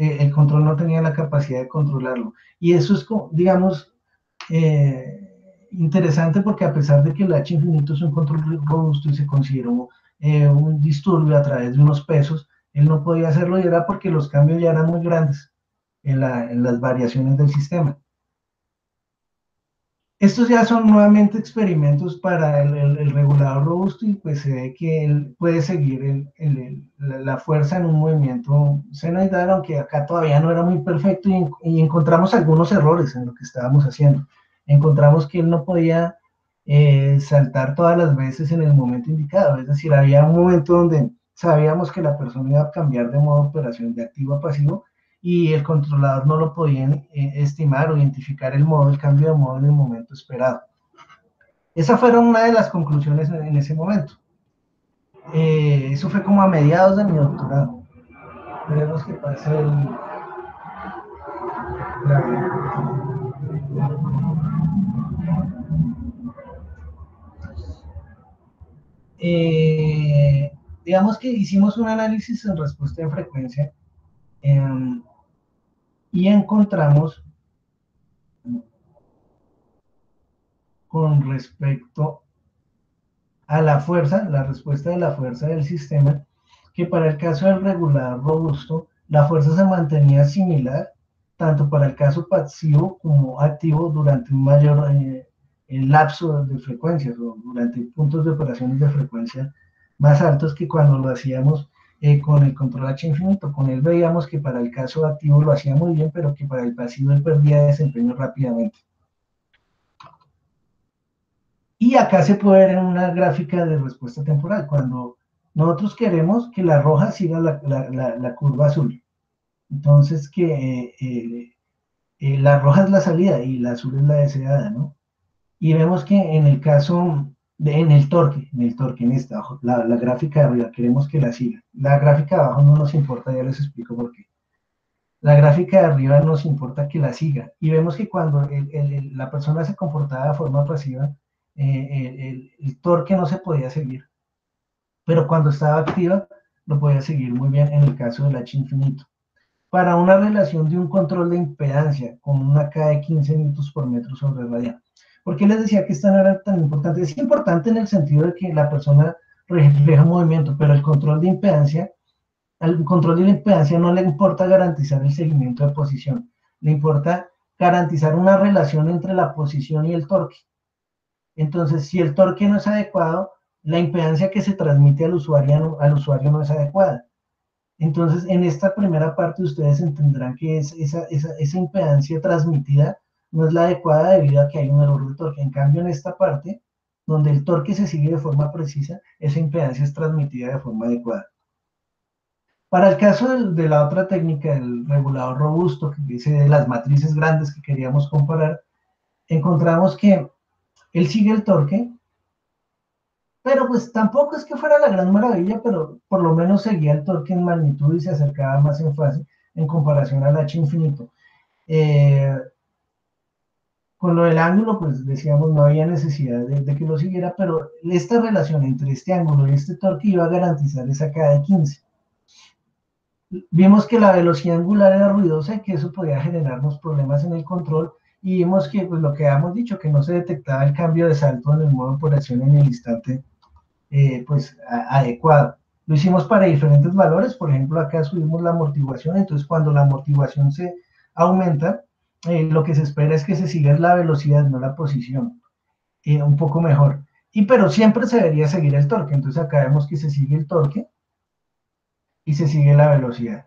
eh, el control no tenía la capacidad de controlarlo. Y eso es, digamos, eh, interesante porque a pesar de que el H infinito es un control robusto y se consideró eh, un disturbio a través de unos pesos, él no podía hacerlo y era porque los cambios ya eran muy grandes en, en las variaciones del sistema. Estos ya son nuevamente experimentos para el, regulador robusto y pues se ve que él puede seguir la fuerza en un movimiento senoidal, aunque acá todavía no era muy perfecto y, encontramos algunos errores en lo que estábamos haciendo. Encontramos que él no podía eh, saltar todas las veces en el momento indicado, es decir, había un momento donde sabíamos que la persona iba a cambiar de modo de operación de activo a pasivo y el controlador no lo podía eh, estimar o identificar el modo, el cambio de modo en el momento esperado. Esa fueron una de las conclusiones en, ese momento. Eh, eso fue como a mediados de mi doctorado. Veremos que pase el... Eh, digamos que hicimos un análisis en respuesta de frecuencia em, y encontramos con respecto a la fuerza, la respuesta de la fuerza del sistema, que para el caso del regulador robusto, la fuerza se mantenía similar tanto para el caso pasivo como activo durante un mayor eh, lapso de frecuencias o durante puntos de operaciones de frecuencia más altos que cuando lo hacíamos eh, con el control H infinito. Con él veíamos que para el caso activo lo hacía muy bien, pero que para el pasivo él perdía desempeño rápidamente. Y acá se puede ver en una gráfica de respuesta temporal, cuando nosotros queremos que la roja siga la, curva azul. Entonces, que eh, eh, la roja es la salida y la azul es la deseada, ¿no? Y vemos que en el caso en el torque, en el torque, en esta, la, la, gráfica de arriba, queremos que la siga. La gráfica de abajo no nos importa, ya les explico por qué. La gráfica de arriba nos importa que la siga. Y vemos que cuando la persona se comportaba de forma pasiva, eh, el, torque no se podía seguir. Pero cuando estaba activa, lo podía seguir muy bien en el caso del H infinito. para una relación de un control de impedancia con una K de 15 minutos por metro sobre radiano. ¿Por qué les decía que esta no era tan importante? Es importante en el sentido de que la persona refleja movimiento, pero el control de impedancia, al control de la impedancia no le importa garantizar el seguimiento de posición, le importa garantizar una relación entre la posición y el torque. Entonces, si el torque no es adecuado, la impedancia que se transmite al usuario, no es adecuada. Entonces, en esta primera parte ustedes entenderán que es esa, esa, esa impedancia transmitida no es la adecuada debido a que hay un error de torque. En cambio, en esta parte, donde el torque se sigue de forma precisa, esa impedancia es transmitida de forma adecuada. Para el caso de, la otra técnica, el regulador robusto, que dice de las matrices grandes que queríamos comparar, encontramos que él sigue el torque, pero pues tampoco es que fuera la gran maravilla, pero por lo menos seguía el torque en magnitud y se acercaba más en fase en comparación al H infinito. Eh, con lo del ángulo, pues decíamos, no había necesidad de, que lo siguiera, pero esta relación entre este ángulo y este torque iba a garantizar esa K de 15. Vimos que la velocidad angular era ruidosa y que eso podía generarnos problemas en el control, y vimos que, pues lo que habíamos dicho, que no se detectaba el cambio de salto en el modo de operación en el instante, eh, pues, adecuado. Lo hicimos para diferentes valores, por ejemplo, acá subimos la amortiguación, entonces cuando la amortiguación se aumenta, eh, lo que se espera es que se siga la velocidad, no la posición, eh, un poco mejor. Y pero siempre se debería seguir el torque, entonces acá vemos que se sigue el torque y se sigue la velocidad.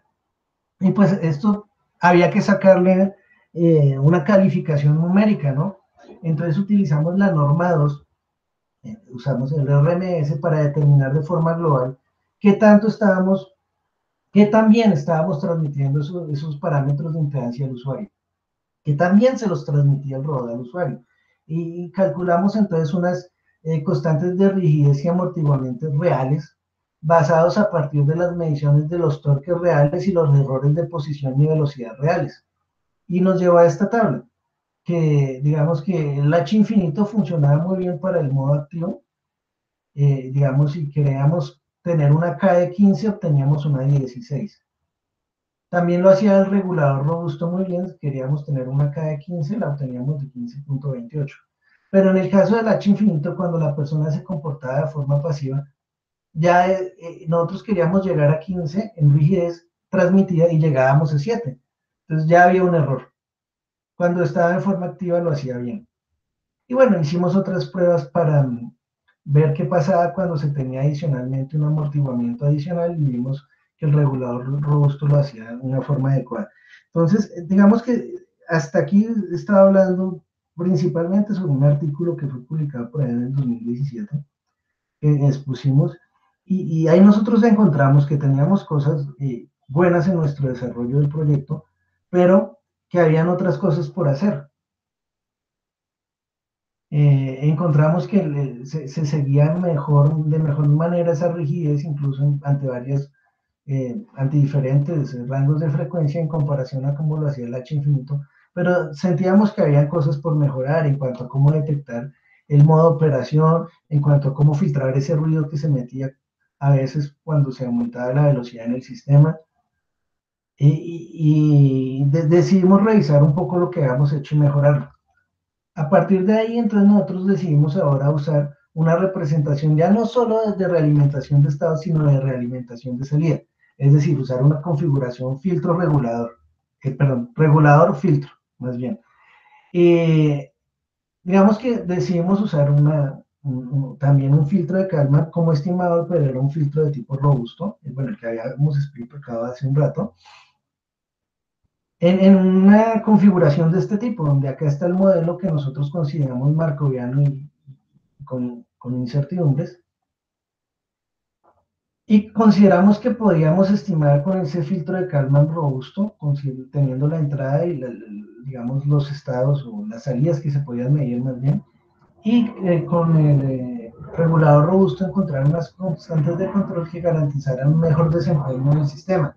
Y pues esto había que sacarle eh, una calificación numérica, ¿no? Entonces utilizamos la norma 2, usamos el RMS para determinar de forma global qué tanto estábamos, qué tan bien estábamos transmitiendo esos parámetros de impedancia al usuario que también se los transmitía el robot al usuario. Y calculamos entonces unas eh, constantes de rigidez y amortiguamiento reales basados a partir de las mediciones de los torques reales y los errores de posición y velocidad reales. Y nos lleva a esta tabla, que digamos que el H infinito funcionaba muy bien para el modo activo. Eh, digamos, si queríamos tener una K de 15, obteníamos una de 16. También lo hacía el regulador robusto muy bien, queríamos tener una K de 15, la obteníamos de 15.28. Pero en el caso del H infinito, cuando la persona se comportaba de forma pasiva, ya eh, eh, nosotros queríamos llegar a 15 en rigidez transmitida y llegábamos a 7. Entonces ya había un error. Cuando estaba en forma activa lo hacía bien. Y bueno, hicimos otras pruebas para mm, ver qué pasaba cuando se tenía adicionalmente un amortiguamiento adicional y vimos el regulador robusto lo hacía de una forma adecuada. Entonces, digamos que hasta aquí estaba hablando principalmente sobre un artículo que fue publicado por ahí en el 2017, que expusimos, y, ahí nosotros encontramos que teníamos cosas eh, buenas en nuestro desarrollo del proyecto, pero que habían otras cosas por hacer. Eh, encontramos que se, se, seguía mejor, de mejor manera esa rigidez, incluso ante varias eh, ante diferentes rangos de frecuencia en comparación a cómo lo hacía el H infinito, pero sentíamos que había cosas por mejorar en cuanto a cómo detectar el modo de operación, en cuanto a cómo filtrar ese ruido que se metía a veces cuando se aumentaba la velocidad en el sistema. Y, decidimos revisar un poco lo que habíamos hecho y mejorarlo. A partir de ahí, entonces nosotros decidimos ahora usar una representación ya no solo de realimentación de estado, sino de realimentación de salida es decir, usar una configuración filtro regulador, eh, perdón, regulador filtro, más bien. Eh, digamos que decidimos usar una, también un filtro de calma como estimador, pero era un filtro de tipo robusto, eh, bueno, el que habíamos explicado hace un rato, en, una configuración de este tipo, donde acá está el modelo que nosotros consideramos marcoviano y con incertidumbres, y consideramos que podríamos estimar con ese filtro de Kalman robusto, teniendo la entrada y, digamos, los estados o las salidas que se podían medir más bien, y eh, con el eh, regulador robusto encontrar unas constantes de control que garantizaran un mejor desempeño en el sistema.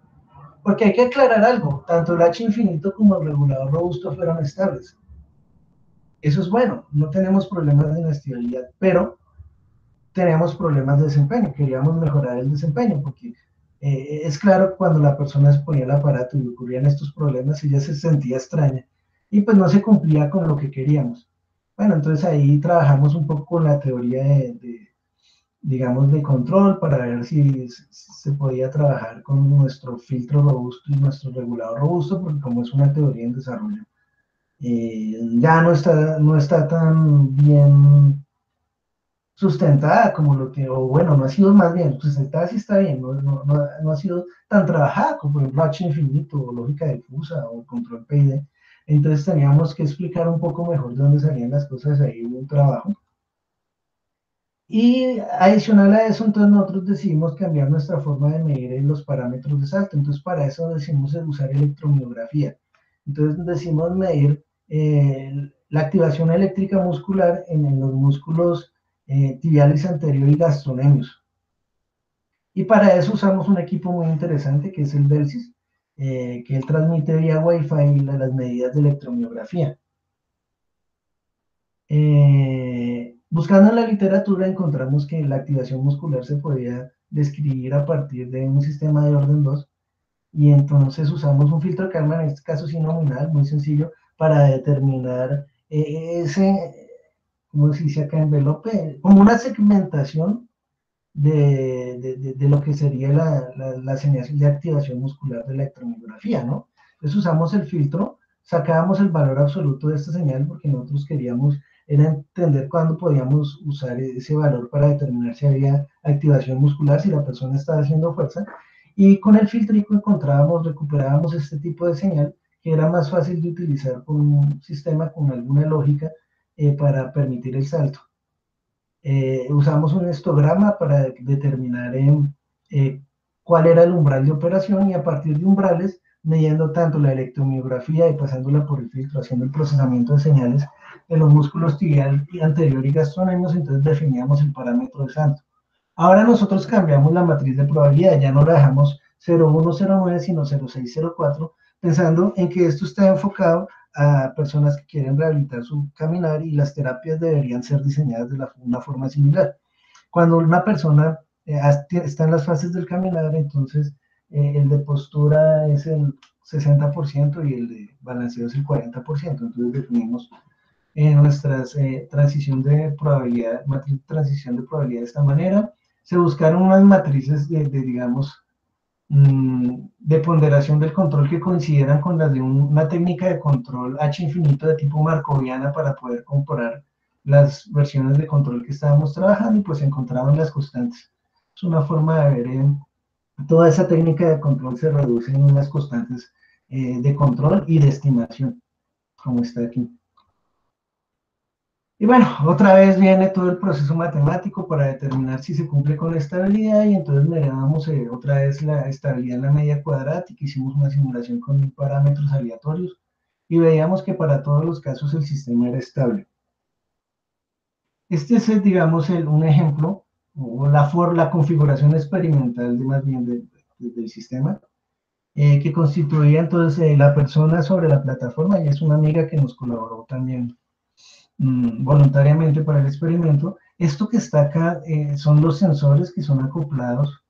Porque hay que aclarar algo, tanto el H infinito como el regulador robusto fueron estables. Eso es bueno, no tenemos problemas de inestabilidad, pero tenemos problemas de desempeño, queríamos mejorar el desempeño, porque eh, es claro cuando la persona se ponía el aparato y ocurrían estos problemas, ella se sentía extraña y pues no se cumplía con lo que queríamos. Bueno, entonces ahí trabajamos un poco con la teoría de, digamos, de control para ver si se podía trabajar con nuestro filtro robusto y nuestro regulador robusto, porque como es una teoría en desarrollo, eh, ya no está, no está tan bien sustentada como lo que, o bueno, no ha sido más bien, sustentada sí está bien, no, no, no, ha sido tan trabajada como el H infinito, o lógica difusa, o control PID. Entonces teníamos que explicar un poco mejor de dónde salían las cosas, ahí hubo un trabajo. Y adicional a eso, entonces nosotros decidimos cambiar nuestra forma de medir los parámetros de salto. Entonces para eso decidimos usar electromiografía. Entonces decidimos medir eh, la activación eléctrica muscular en los músculos eh, tibiales anterior y gastronemios. Y para eso usamos un equipo muy interesante que es el Delsis, eh, que él transmite vía Wi-Fi las medidas de electromiografía. Eh, buscando en la literatura encontramos que la activación muscular se podía describir a partir de un sistema de orden 2 y entonces usamos un filtro Kalman, en este caso sin nominal, muy sencillo, para determinar ese, como se dice acá, envelope, como una segmentación de, de, lo que sería la, la, señal de activación muscular de la electromiografía, ¿no? Entonces usamos el filtro, sacábamos el valor absoluto de esta señal porque nosotros queríamos era entender cuándo podíamos usar ese valor para determinar si había activación muscular, si la persona estaba haciendo fuerza, y con el filtrico encontrábamos, recuperábamos este tipo de señal que era más fácil de utilizar con un sistema con alguna lógica eh, para permitir el salto. Eh, usamos un histograma para determinar eh, cuál era el umbral de operación y a partir de umbrales, midiendo tanto la electromiografía y pasándola por el filtro, haciendo el procesamiento de señales de los músculos tibial y anterior y gastronemios, entonces definíamos el parámetro de salto. Ahora nosotros cambiamos la matriz de probabilidad, ya no la dejamos 0109, sino 0604, pensando en que esto está enfocado a personas que quieren rehabilitar su caminar y las terapias deberían ser diseñadas de una forma similar. Cuando una persona eh, está en las fases del caminar, entonces eh, el de postura es el 60% y el de balanceo es el 40%. Entonces definimos en nuestra eh, transición de probabilidad, matriz transición de probabilidad de esta manera. Se buscaron unas matrices de digamos, de ponderación del control que coincideran con las de una técnica de control H infinito de tipo markoviana para poder comparar las versiones de control que estábamos trabajando y pues encontraron las constantes. Es una forma de ver, en toda esa técnica de control se reduce en unas constantes eh, de control y de estimación, como está aquí. Y bueno, otra vez viene todo el proceso matemático para determinar si se cumple con la estabilidad y entonces le damos eh, otra vez la estabilidad en la media cuadrática, hicimos una simulación con parámetros aleatorios y veíamos que para todos los casos el sistema era estable. Este es, digamos, el, un ejemplo, o la, for, la configuración experimental de más bien del sistema, eh, que constituía entonces eh, la persona sobre la plataforma y es una amiga que nos colaboró también Mm, voluntariamente para el experimento. Esto que está acá eh, son los sensores que son acoplados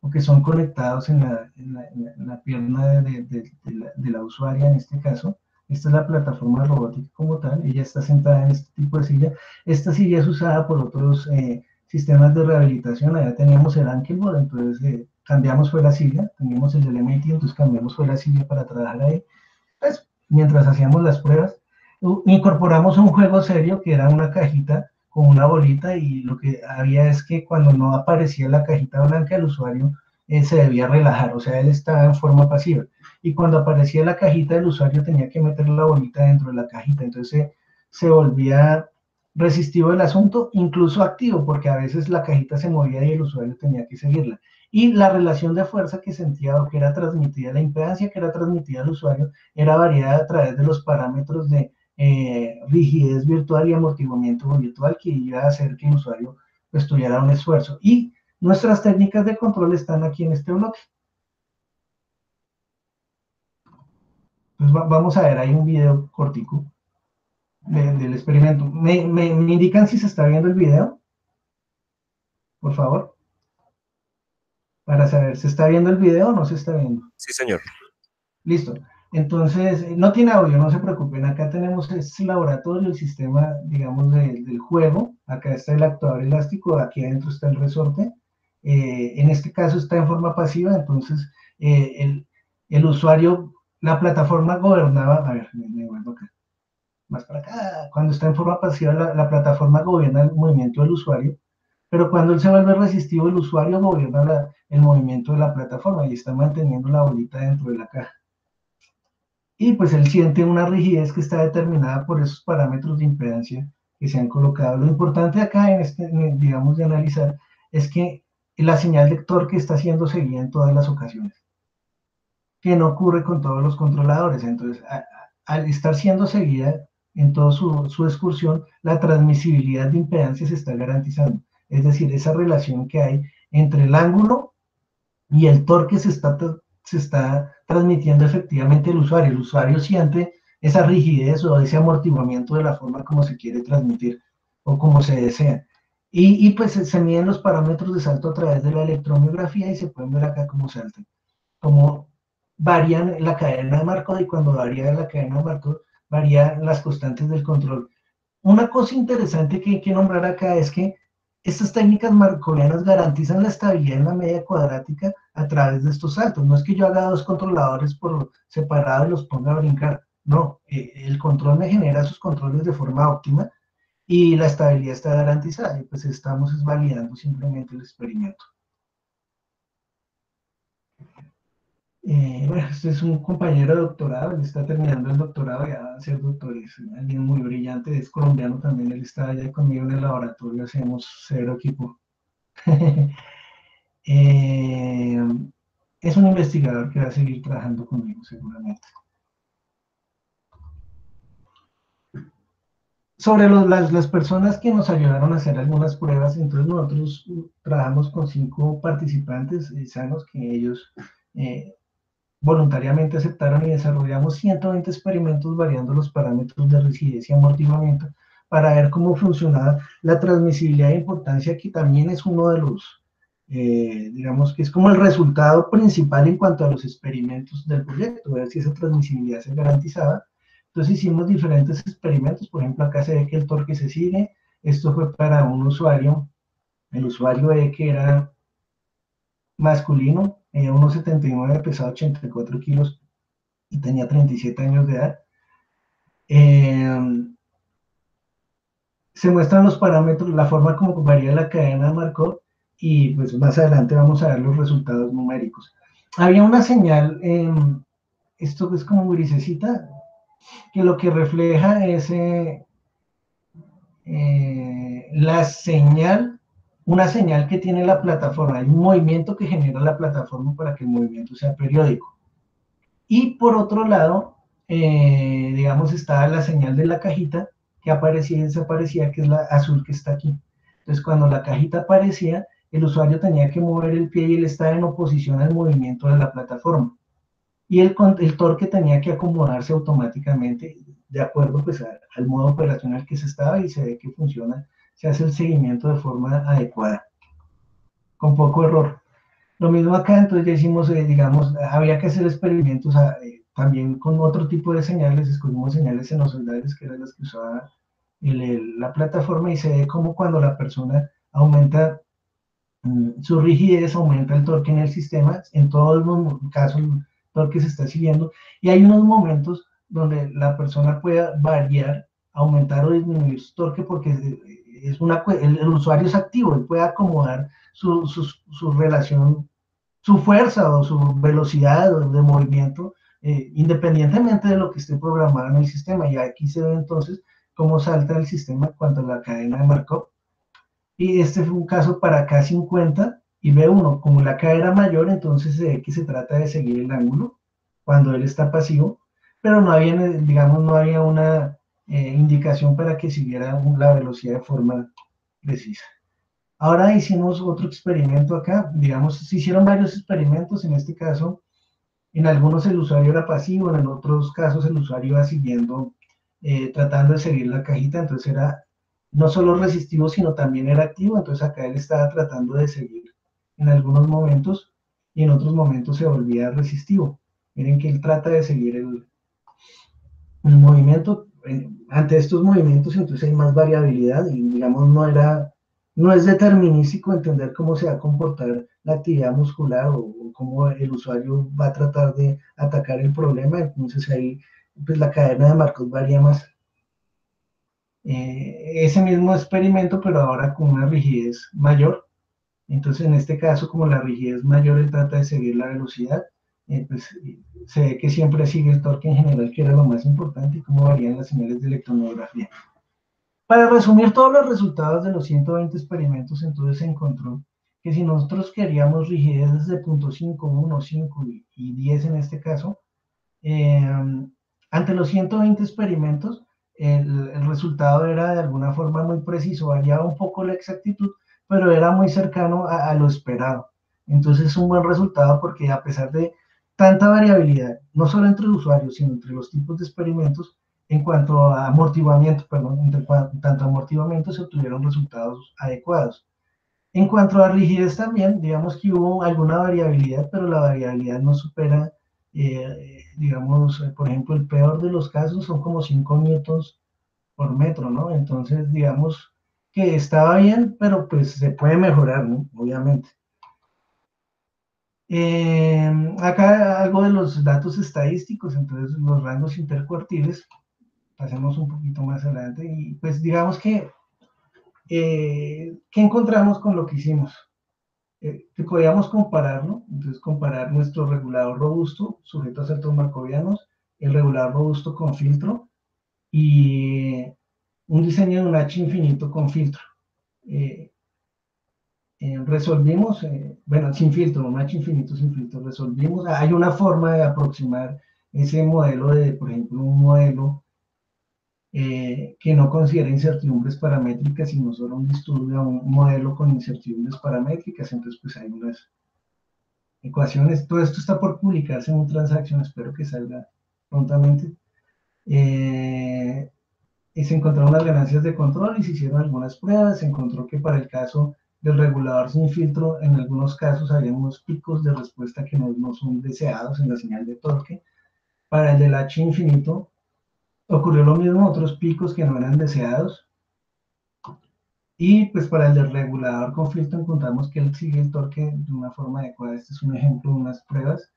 o que son conectados en la, en la, pierna de, de, la, de, la, usuaria en este caso. Esta es la plataforma robótica como tal, ella está sentada en este tipo de silla. Esta silla es usada por otros eh, sistemas de rehabilitación, allá teníamos el Ankelbot, entonces eh, cambiamos fue la silla, teníamos el MIT, entonces cambiamos fue la silla para trabajar ahí. Pues, mientras hacíamos las pruebas, incorporamos un juego serio que era una cajita con una bolita y lo que había es que cuando no aparecía la cajita blanca el usuario eh, se debía relajar, o sea, él estaba en forma pasiva. Y cuando aparecía la cajita el usuario tenía que meter la bolita dentro de la cajita, entonces se volvía resistivo el asunto, incluso activo, porque a veces la cajita se movía y el usuario tenía que seguirla. Y la relación de fuerza que sentía o que era transmitida, la impedancia que era transmitida al usuario, era variada a través de los parámetros de eh, rigidez virtual y amortiguamiento virtual que iba a hacer que el usuario pues, tuviera un esfuerzo. Y nuestras técnicas de control están aquí en este bloque. Pues vamos a ver, hay un video cortico del experimento. ¿Me, ¿Me, me, indican si se está viendo el video? Por favor. para saber, ¿se está viendo el video o no se está viendo? Sí, señor. Listo. Entonces, no tiene audio, no se preocupen. Acá tenemos este laboratorio, el sistema, digamos, del juego. Acá está el actuador elástico, aquí adentro está el resorte. Eh, en este caso está en forma pasiva, entonces eh, el, el, usuario, la plataforma gobernaba, a ver, me, vuelvo acá, más para acá, cuando está en forma pasiva la, la plataforma gobierna el movimiento del usuario pero cuando él se vuelve resistivo, el usuario gobierna el movimiento de la plataforma y está manteniendo la bolita dentro de la caja. Y pues él siente una rigidez que está determinada por esos parámetros de impedancia que se han colocado. Lo importante acá, en este, digamos, de analizar, es que la señal de torque está siendo seguida en todas las ocasiones, que no ocurre con todos los controladores. Entonces, al estar siendo seguida en toda su, su excursión, la transmisibilidad de impedancia se está garantizando es decir, esa relación que hay entre el ángulo y el torque se está, se está transmitiendo efectivamente el usuario. El usuario siente esa rigidez o ese amortiguamiento de la forma como se quiere transmitir o como se desea. Y, y pues se miden los parámetros de salto a través de la electromiografía y se pueden ver acá cómo saltan, cómo varían la cadena de marco y cuando varía la cadena de marco varían las constantes del control. Una cosa interesante que hay que nombrar acá es que estas técnicas marcovianas garantizan la estabilidad en la media cuadrática a través de estos saltos. No es que yo haga dos controladores por separado y los ponga a brincar. No, eh, el control me genera sus controles de forma óptima y la estabilidad está garantizada. Y pues estamos validando simplemente el experimento. Eh, bueno, este es un compañero de doctorado, él está terminando el doctorado, ya va a ser doctor, es alguien muy brillante, es colombiano también, él está allá conmigo en el laboratorio, hacemos cero equipo. Eh, es un investigador que va a seguir trabajando conmigo seguramente. Sobre las, las, personas que nos ayudaron a hacer algunas pruebas, entonces nosotros trabajamos con cinco participantes sanos que ellos eh, voluntariamente aceptaron y desarrollamos 120 experimentos variando los parámetros de rigidez y amortiguamiento para ver cómo funcionaba la transmisibilidad de importancia, que también es uno de los, eh, digamos que es como el resultado principal en cuanto a los experimentos del proyecto, ver si esa transmisibilidad se garantizaba. Entonces hicimos diferentes experimentos, por ejemplo acá se ve que el torque se sigue, esto fue para un usuario, el usuario ve que era masculino, medía 1,79, pesaba 84 kilos y tenía 37 años de edad. Em, se muestran los parámetros, la forma como varía la cadena de y pues más adelante vamos a ver los resultados numéricos. Había una señal, esto es como grisecita, que lo que refleja es eh, eh, la señal una señal que tiene la plataforma, hay un movimiento que genera la plataforma para que el movimiento sea periódico. Y por otro lado, eh, digamos, está la señal de la cajita que aparecía y desaparecía, que es la azul que está aquí. Entonces, cuando la cajita aparecía, el usuario tenía que mover el pie y él estaba en oposición al movimiento de la plataforma. Y el, el torque tenía que acomodarse automáticamente de acuerdo pues, al modo operacional que se estaba y se ve que funciona se hace el seguimiento de forma adecuada, con poco error. Lo mismo acá, entonces ya hicimos, eh, digamos, había que hacer experimentos ah, eh, también con otro tipo de señales, escogimos señales senosoidales, que eran las que usaba la plataforma, y se ve como cuando la persona aumenta mm, su rigidez, aumenta el torque en el sistema, en todos los casos el torque se está siguiendo, y hay unos momentos donde la persona pueda variar, aumentar o disminuir su torque porque es una, el, usuario es activo, él puede acomodar su, su, relación, su fuerza o su velocidad de movimiento, eh, independientemente de lo que esté programado en el sistema. Y aquí se ve entonces cómo salta el sistema cuando la cadena de. Y este fue un caso para K50 y ve uno, como la K era mayor, entonces se ve que se trata de seguir el ángulo cuando él está pasivo, pero no había, digamos, no había una eh, indicación para que siguiera la velocidad de forma precisa. Ahora hicimos otro experimento acá, digamos, se hicieron varios experimentos, en este caso, en algunos el usuario era pasivo, en otros casos el usuario iba siguiendo, eh, tratando de seguir la cajita, entonces era no solo resistivo, sino también era activo, entonces acá él estaba tratando de seguir en algunos momentos y en otros momentos se volvía resistivo. Miren que él trata de seguir el, el movimiento. Ante estos movimientos entonces hay más variabilidad y digamos no era, no es determinístico entender cómo se va a comportar la actividad muscular o, cómo el usuario va a tratar de atacar el problema, entonces ahí pues la cadena de marcos varía más. Eh, ese mismo experimento, pero ahora con una rigidez mayor. Entonces, en este caso, como la rigidez mayor, él trata de seguir la velocidad. Eh, pues se ve que siempre sigue el torque en general, que era lo más importante, y cómo varían las señales de electromiografía. Para resumir todos los resultados de los 120 experimentos, entonces se encontró que si nosotros queríamos rigidez de 0.5, 1, 5 y 10 en este caso, eh, ante los 120 experimentos, el, resultado era de alguna forma muy preciso, variaba un poco la exactitud, pero era muy cercano a, lo esperado. Entonces es un buen resultado porque a pesar de tanta variabilidad, no solo entre usuarios, sino entre los tipos de experimentos, en cuanto a amortiguamiento, perdón, entre tanto amortiguamiento se obtuvieron resultados adecuados. En cuanto a rigidez también, digamos que hubo alguna variabilidad, pero la variabilidad no supera, eh, digamos, por ejemplo, el peor de los casos son como 5 newtons por metro, ¿no? Entonces, digamos que estaba bien, pero pues se puede mejorar, ¿no? Obviamente. Eh, acá algo de los datos estadísticos, entonces los rangos intercuartiles, pasemos un poquito más adelante y pues digamos que eh, ¿qué encontramos con lo que hicimos? Eh, que podíamos compararlo, entonces comparar nuestro regulador robusto, sujeto a saltos marcovianos, el regulador robusto con filtro y un diseño de un H infinito con filtro. Eh, resolvimos, bueno, sin filtro, H infinito sin filtro, resolvimos, hay una forma de aproximar ese modelo de, por ejemplo, un modelo eh, que no considera incertidumbres paramétricas, sino solo un disturbio, un modelo con incertidumbres paramétricas. Entonces, pues hay unas ecuaciones. Todo esto está por publicarse en un transacción, espero que salga prontamente. Eh, se encontraron las ganancias de control y se hicieron algunas pruebas. Se encontró que para el caso del regulador sin filtro, en algunos casos había unos picos de respuesta que no, no son deseados en la señal de torque. Para el del H infinito, Ocurrió lo mismo, otros picos que no eran deseados. Y pues para el del regulador conflicto encontramos que él sigue el torque de una forma adecuada. Este es un ejemplo de unas pruebas.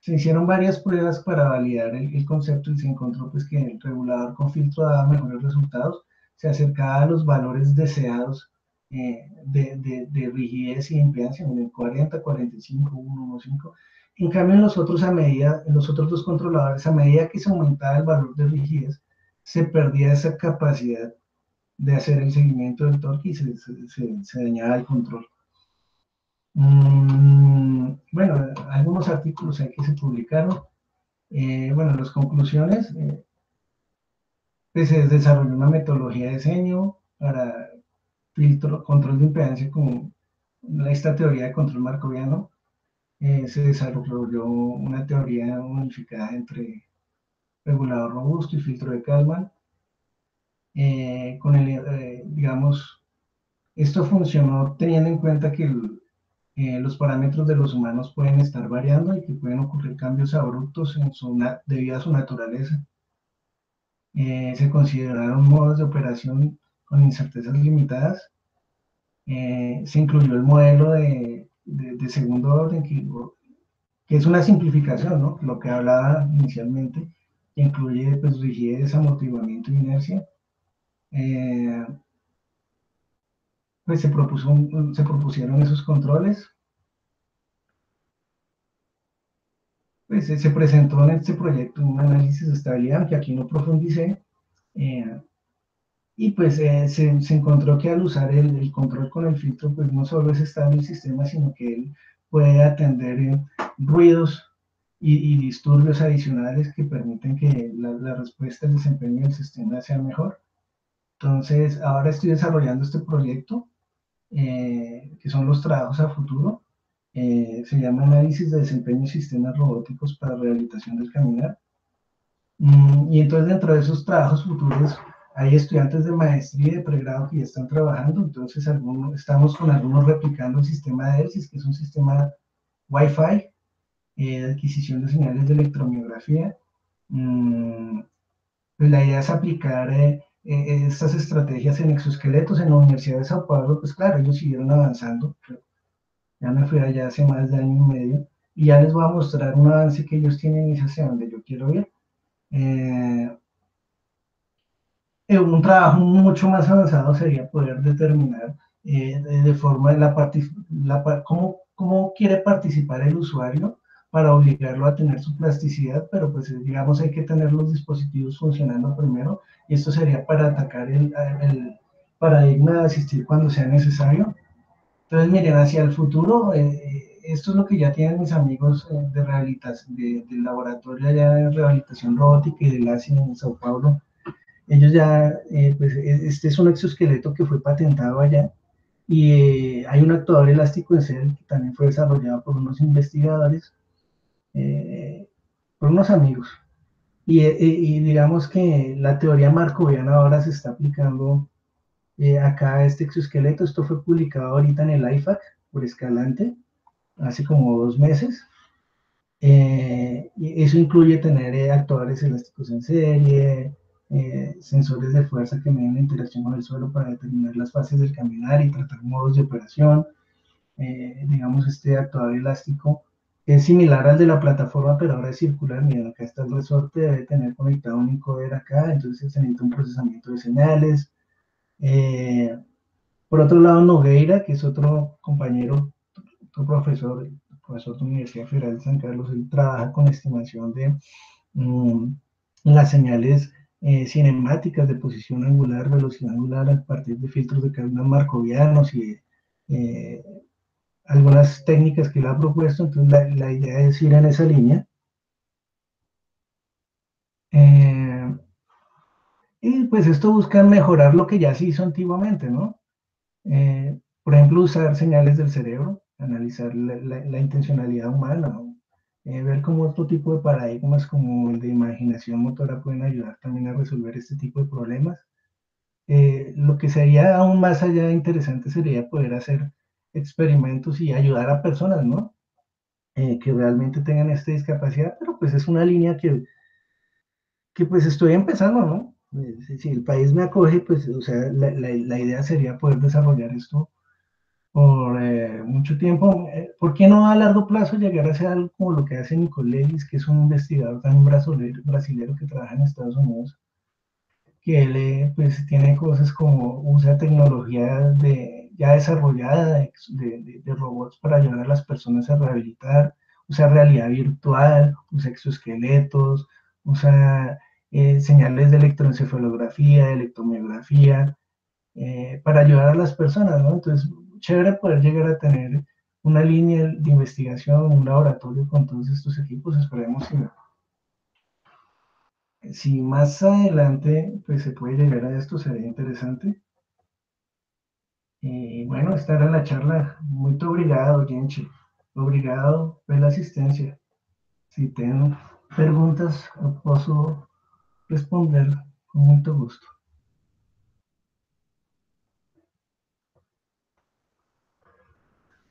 Se hicieron varias pruebas para validar el, concepto y se encontró pues que el regulador con filtro daba mejores resultados. Se acercaba a los valores deseados eh, de, de, rigidez y impedancia, en el 40, 45, 1, 5. En cambio, en los otros, a medida, en los otros dos controladores, a medida que se aumentaba el valor de rigidez, se perdía esa capacidad de hacer el seguimiento del torque y se, se, dañaba el control. Mm, bueno, algunos artículos hay que se publicaron. Eh, bueno, las conclusiones, eh, pues se desarrolló una metodología de diseño para filtro, control de impedancia con esta teoría de control marcoviano eh, se desarrolló una teoría unificada entre regulador robusto y filtro de Kalman. Eh, con el, eh, digamos, esto funcionó teniendo en cuenta que los parámetros de los humanos pueden estar variando y que pueden ocurrir cambios abruptos en su debido a su naturaleza. se consideraron modos de operación con incertezas limitadas. se incluyó el modelo de de, segundo orden, que, es una simplificación, ¿no? Lo que hablaba inicialmente, que incluye pues, rigidez, amortiguamiento y inercia. Eh, pues se, propuso, se propusieron esos controles. Pues se presentó en este proyecto un análisis de estabilidad, que aquí no profundicé, eh, y pues eh, se, se, encontró que al usar el, el, control con el filtro, pues no solo es estable el sistema, sino que él puede atender eh, ruidos y, y, disturbios adicionales que permiten que la, la, respuesta, el desempeño del sistema sea mejor. Entonces, ahora estoy desarrollando este proyecto, eh, que son los trabajos a futuro. se llama Análisis de Desempeño de Sistemas Robóticos para Rehabilitación del Caminar. Mm, y entonces, dentro de esos trabajos futuros, hay estudiantes de maestría y de pregrado que ya están trabajando, entonces estamos con algunos replicando el sistema de ERSIS, que es un sistema Wi-Fi, eh, adquisición de señales de electromiografía. Mm, pues la idea es aplicar eh, eh, estas estrategias en exoesqueletos en la Universidad de Sao Paulo, pues claro, ellos siguieron avanzando. Ya me fui allá hace más de año y medio y ya les voy a mostrar un avance que ellos tienen y hacia donde yo quiero ir. Un trabajo mucho más avanzado sería poder determinar de, forma la, la cómo, cómo quiere participar el usuario para obligarlo a tener su plasticidad, pero pues digamos hay que tener los dispositivos funcionando primero y esto sería para atacar el, el paradigma de asistir cuando sea necesario. Entonces miren, hacia el futuro, eh, esto es lo que ya tienen mis amigos eh, de rehabilitación, del laboratorio allá de rehabilitación robótica y del ASI en Sao Paulo. Ellos ya, eh, pues e, este es un exoesqueleto que fue patentado allá y hay un actuador elástico en serie que también fue desarrollado por unos investigadores eh, por unos amigos. Eh, y, digamos que la teoría marcoviana ahora se está aplicando eh, acá a este exoesqueleto. Esto fue publicado ahorita en el IFAC por Escalante, hace como dos meses. y eso incluye tener actuadores elásticos en serie, sensores de fuerza que miden la interacción con el suelo para determinar las fases del caminar y tratar modos de operación. digamos, este actuador elástico es similar al de la plataforma, pero ahora es circular. Miren, acá está el resorte, debe tener conectado un encoder acá, entonces se necesita un procesamiento de señales. Eh, por otro lado, Nogueira, que es otro compañero, otro profesor, profesor de la Universidad Federal de San Carlos, él trabaja con estimación de mm, las señales eh, cinemáticas de posición angular, velocidad angular a partir de filtros de cadena marcovianos y eh, algunas técnicas que él ha propuesto, entonces la, idea es ir en esa línea. Eh, y pues esto busca mejorar lo que ya se hizo antiguamente, ¿no? Por ejemplo, usar señales del cerebro, analizar la, intencionalidad humana, eh, ver cómo otro tipo de paradigmas como el de imaginación motora pueden ayudar también a resolver este tipo de problemas. lo que sería aún más allá interesante sería poder hacer experimentos y ayudar a personas, ¿no? Eh, que realmente tengan esta discapacidad, pero pues es una línea que, que pues estoy empezando, ¿no? Eh, si, el país me acoge, pues, o sea, la, la, idea sería poder desarrollar esto por eh, mucho tiempo. ¿Por qué no a largo plazo llegar a ser algo como lo que hace Nicolelis, que es un investigador también brasileño, brasileño que trabaja en Estados Unidos? que él pues tiene cosas como usa tecnología de ya desarrollada de, robots para ayudar a las personas a rehabilitar, usa realidad virtual, usa exoesqueletos, usa eh, señales de electroencefalografía, de electromiografía, eh, para ayudar a las personas, ¿no? Entonces, chévere poder llegar a tener una línea de investigación, un laboratorio con todos estos equipos, esperemos que si más adelante pues, se puede llegar a esto, sería interesante. Y bueno, esta era la charla. Muy obrigado, gente. Obrigado pela asistencia. Si tienen preguntas, puedo responder con mucho gusto.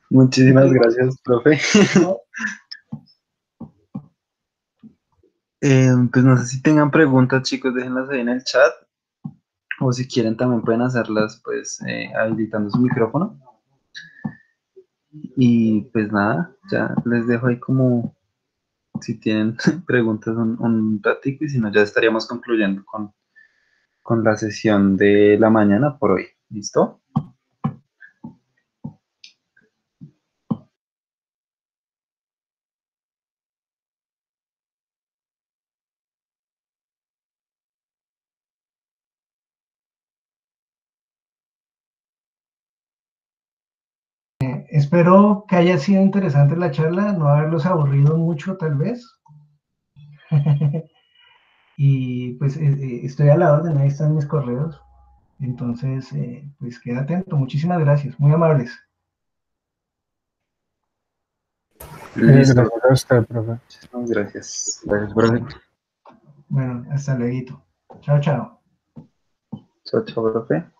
Muchísimas gracias, profe. Eh, pues no sé si tengan preguntas, chicos, déjenlas ahí en el chat o si quieren también pueden hacerlas pues eh, habilitando su micrófono. Y pues nada, ya les dejo ahí como si tienen preguntas un, un ratico y si no ya estaríamos concluyendo con, con la sesión de la mañana por hoy. ¿Listo? Espero que haya sido interesante la charla, no haberlos aburrido mucho tal vez. y pues eh, eh, estoy a la orden, ahí están mis correos. Entonces, eh, pues queda atento. Muchísimas gracias, muy amables. Listo. Gracias, profe. Gracias. Gracias, profe. Bueno, hasta luego. Chao, chao. Chao, chao, profe.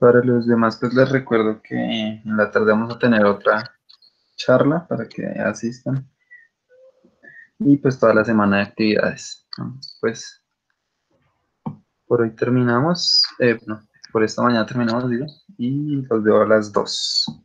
Para los demás, pues les recuerdo que en la tarde vamos a tener otra charla para que asistan. Y pues toda la semana de actividades. Pues por hoy terminamos. Eh, por esta mañana terminamos, digo. Y los veo a las 2.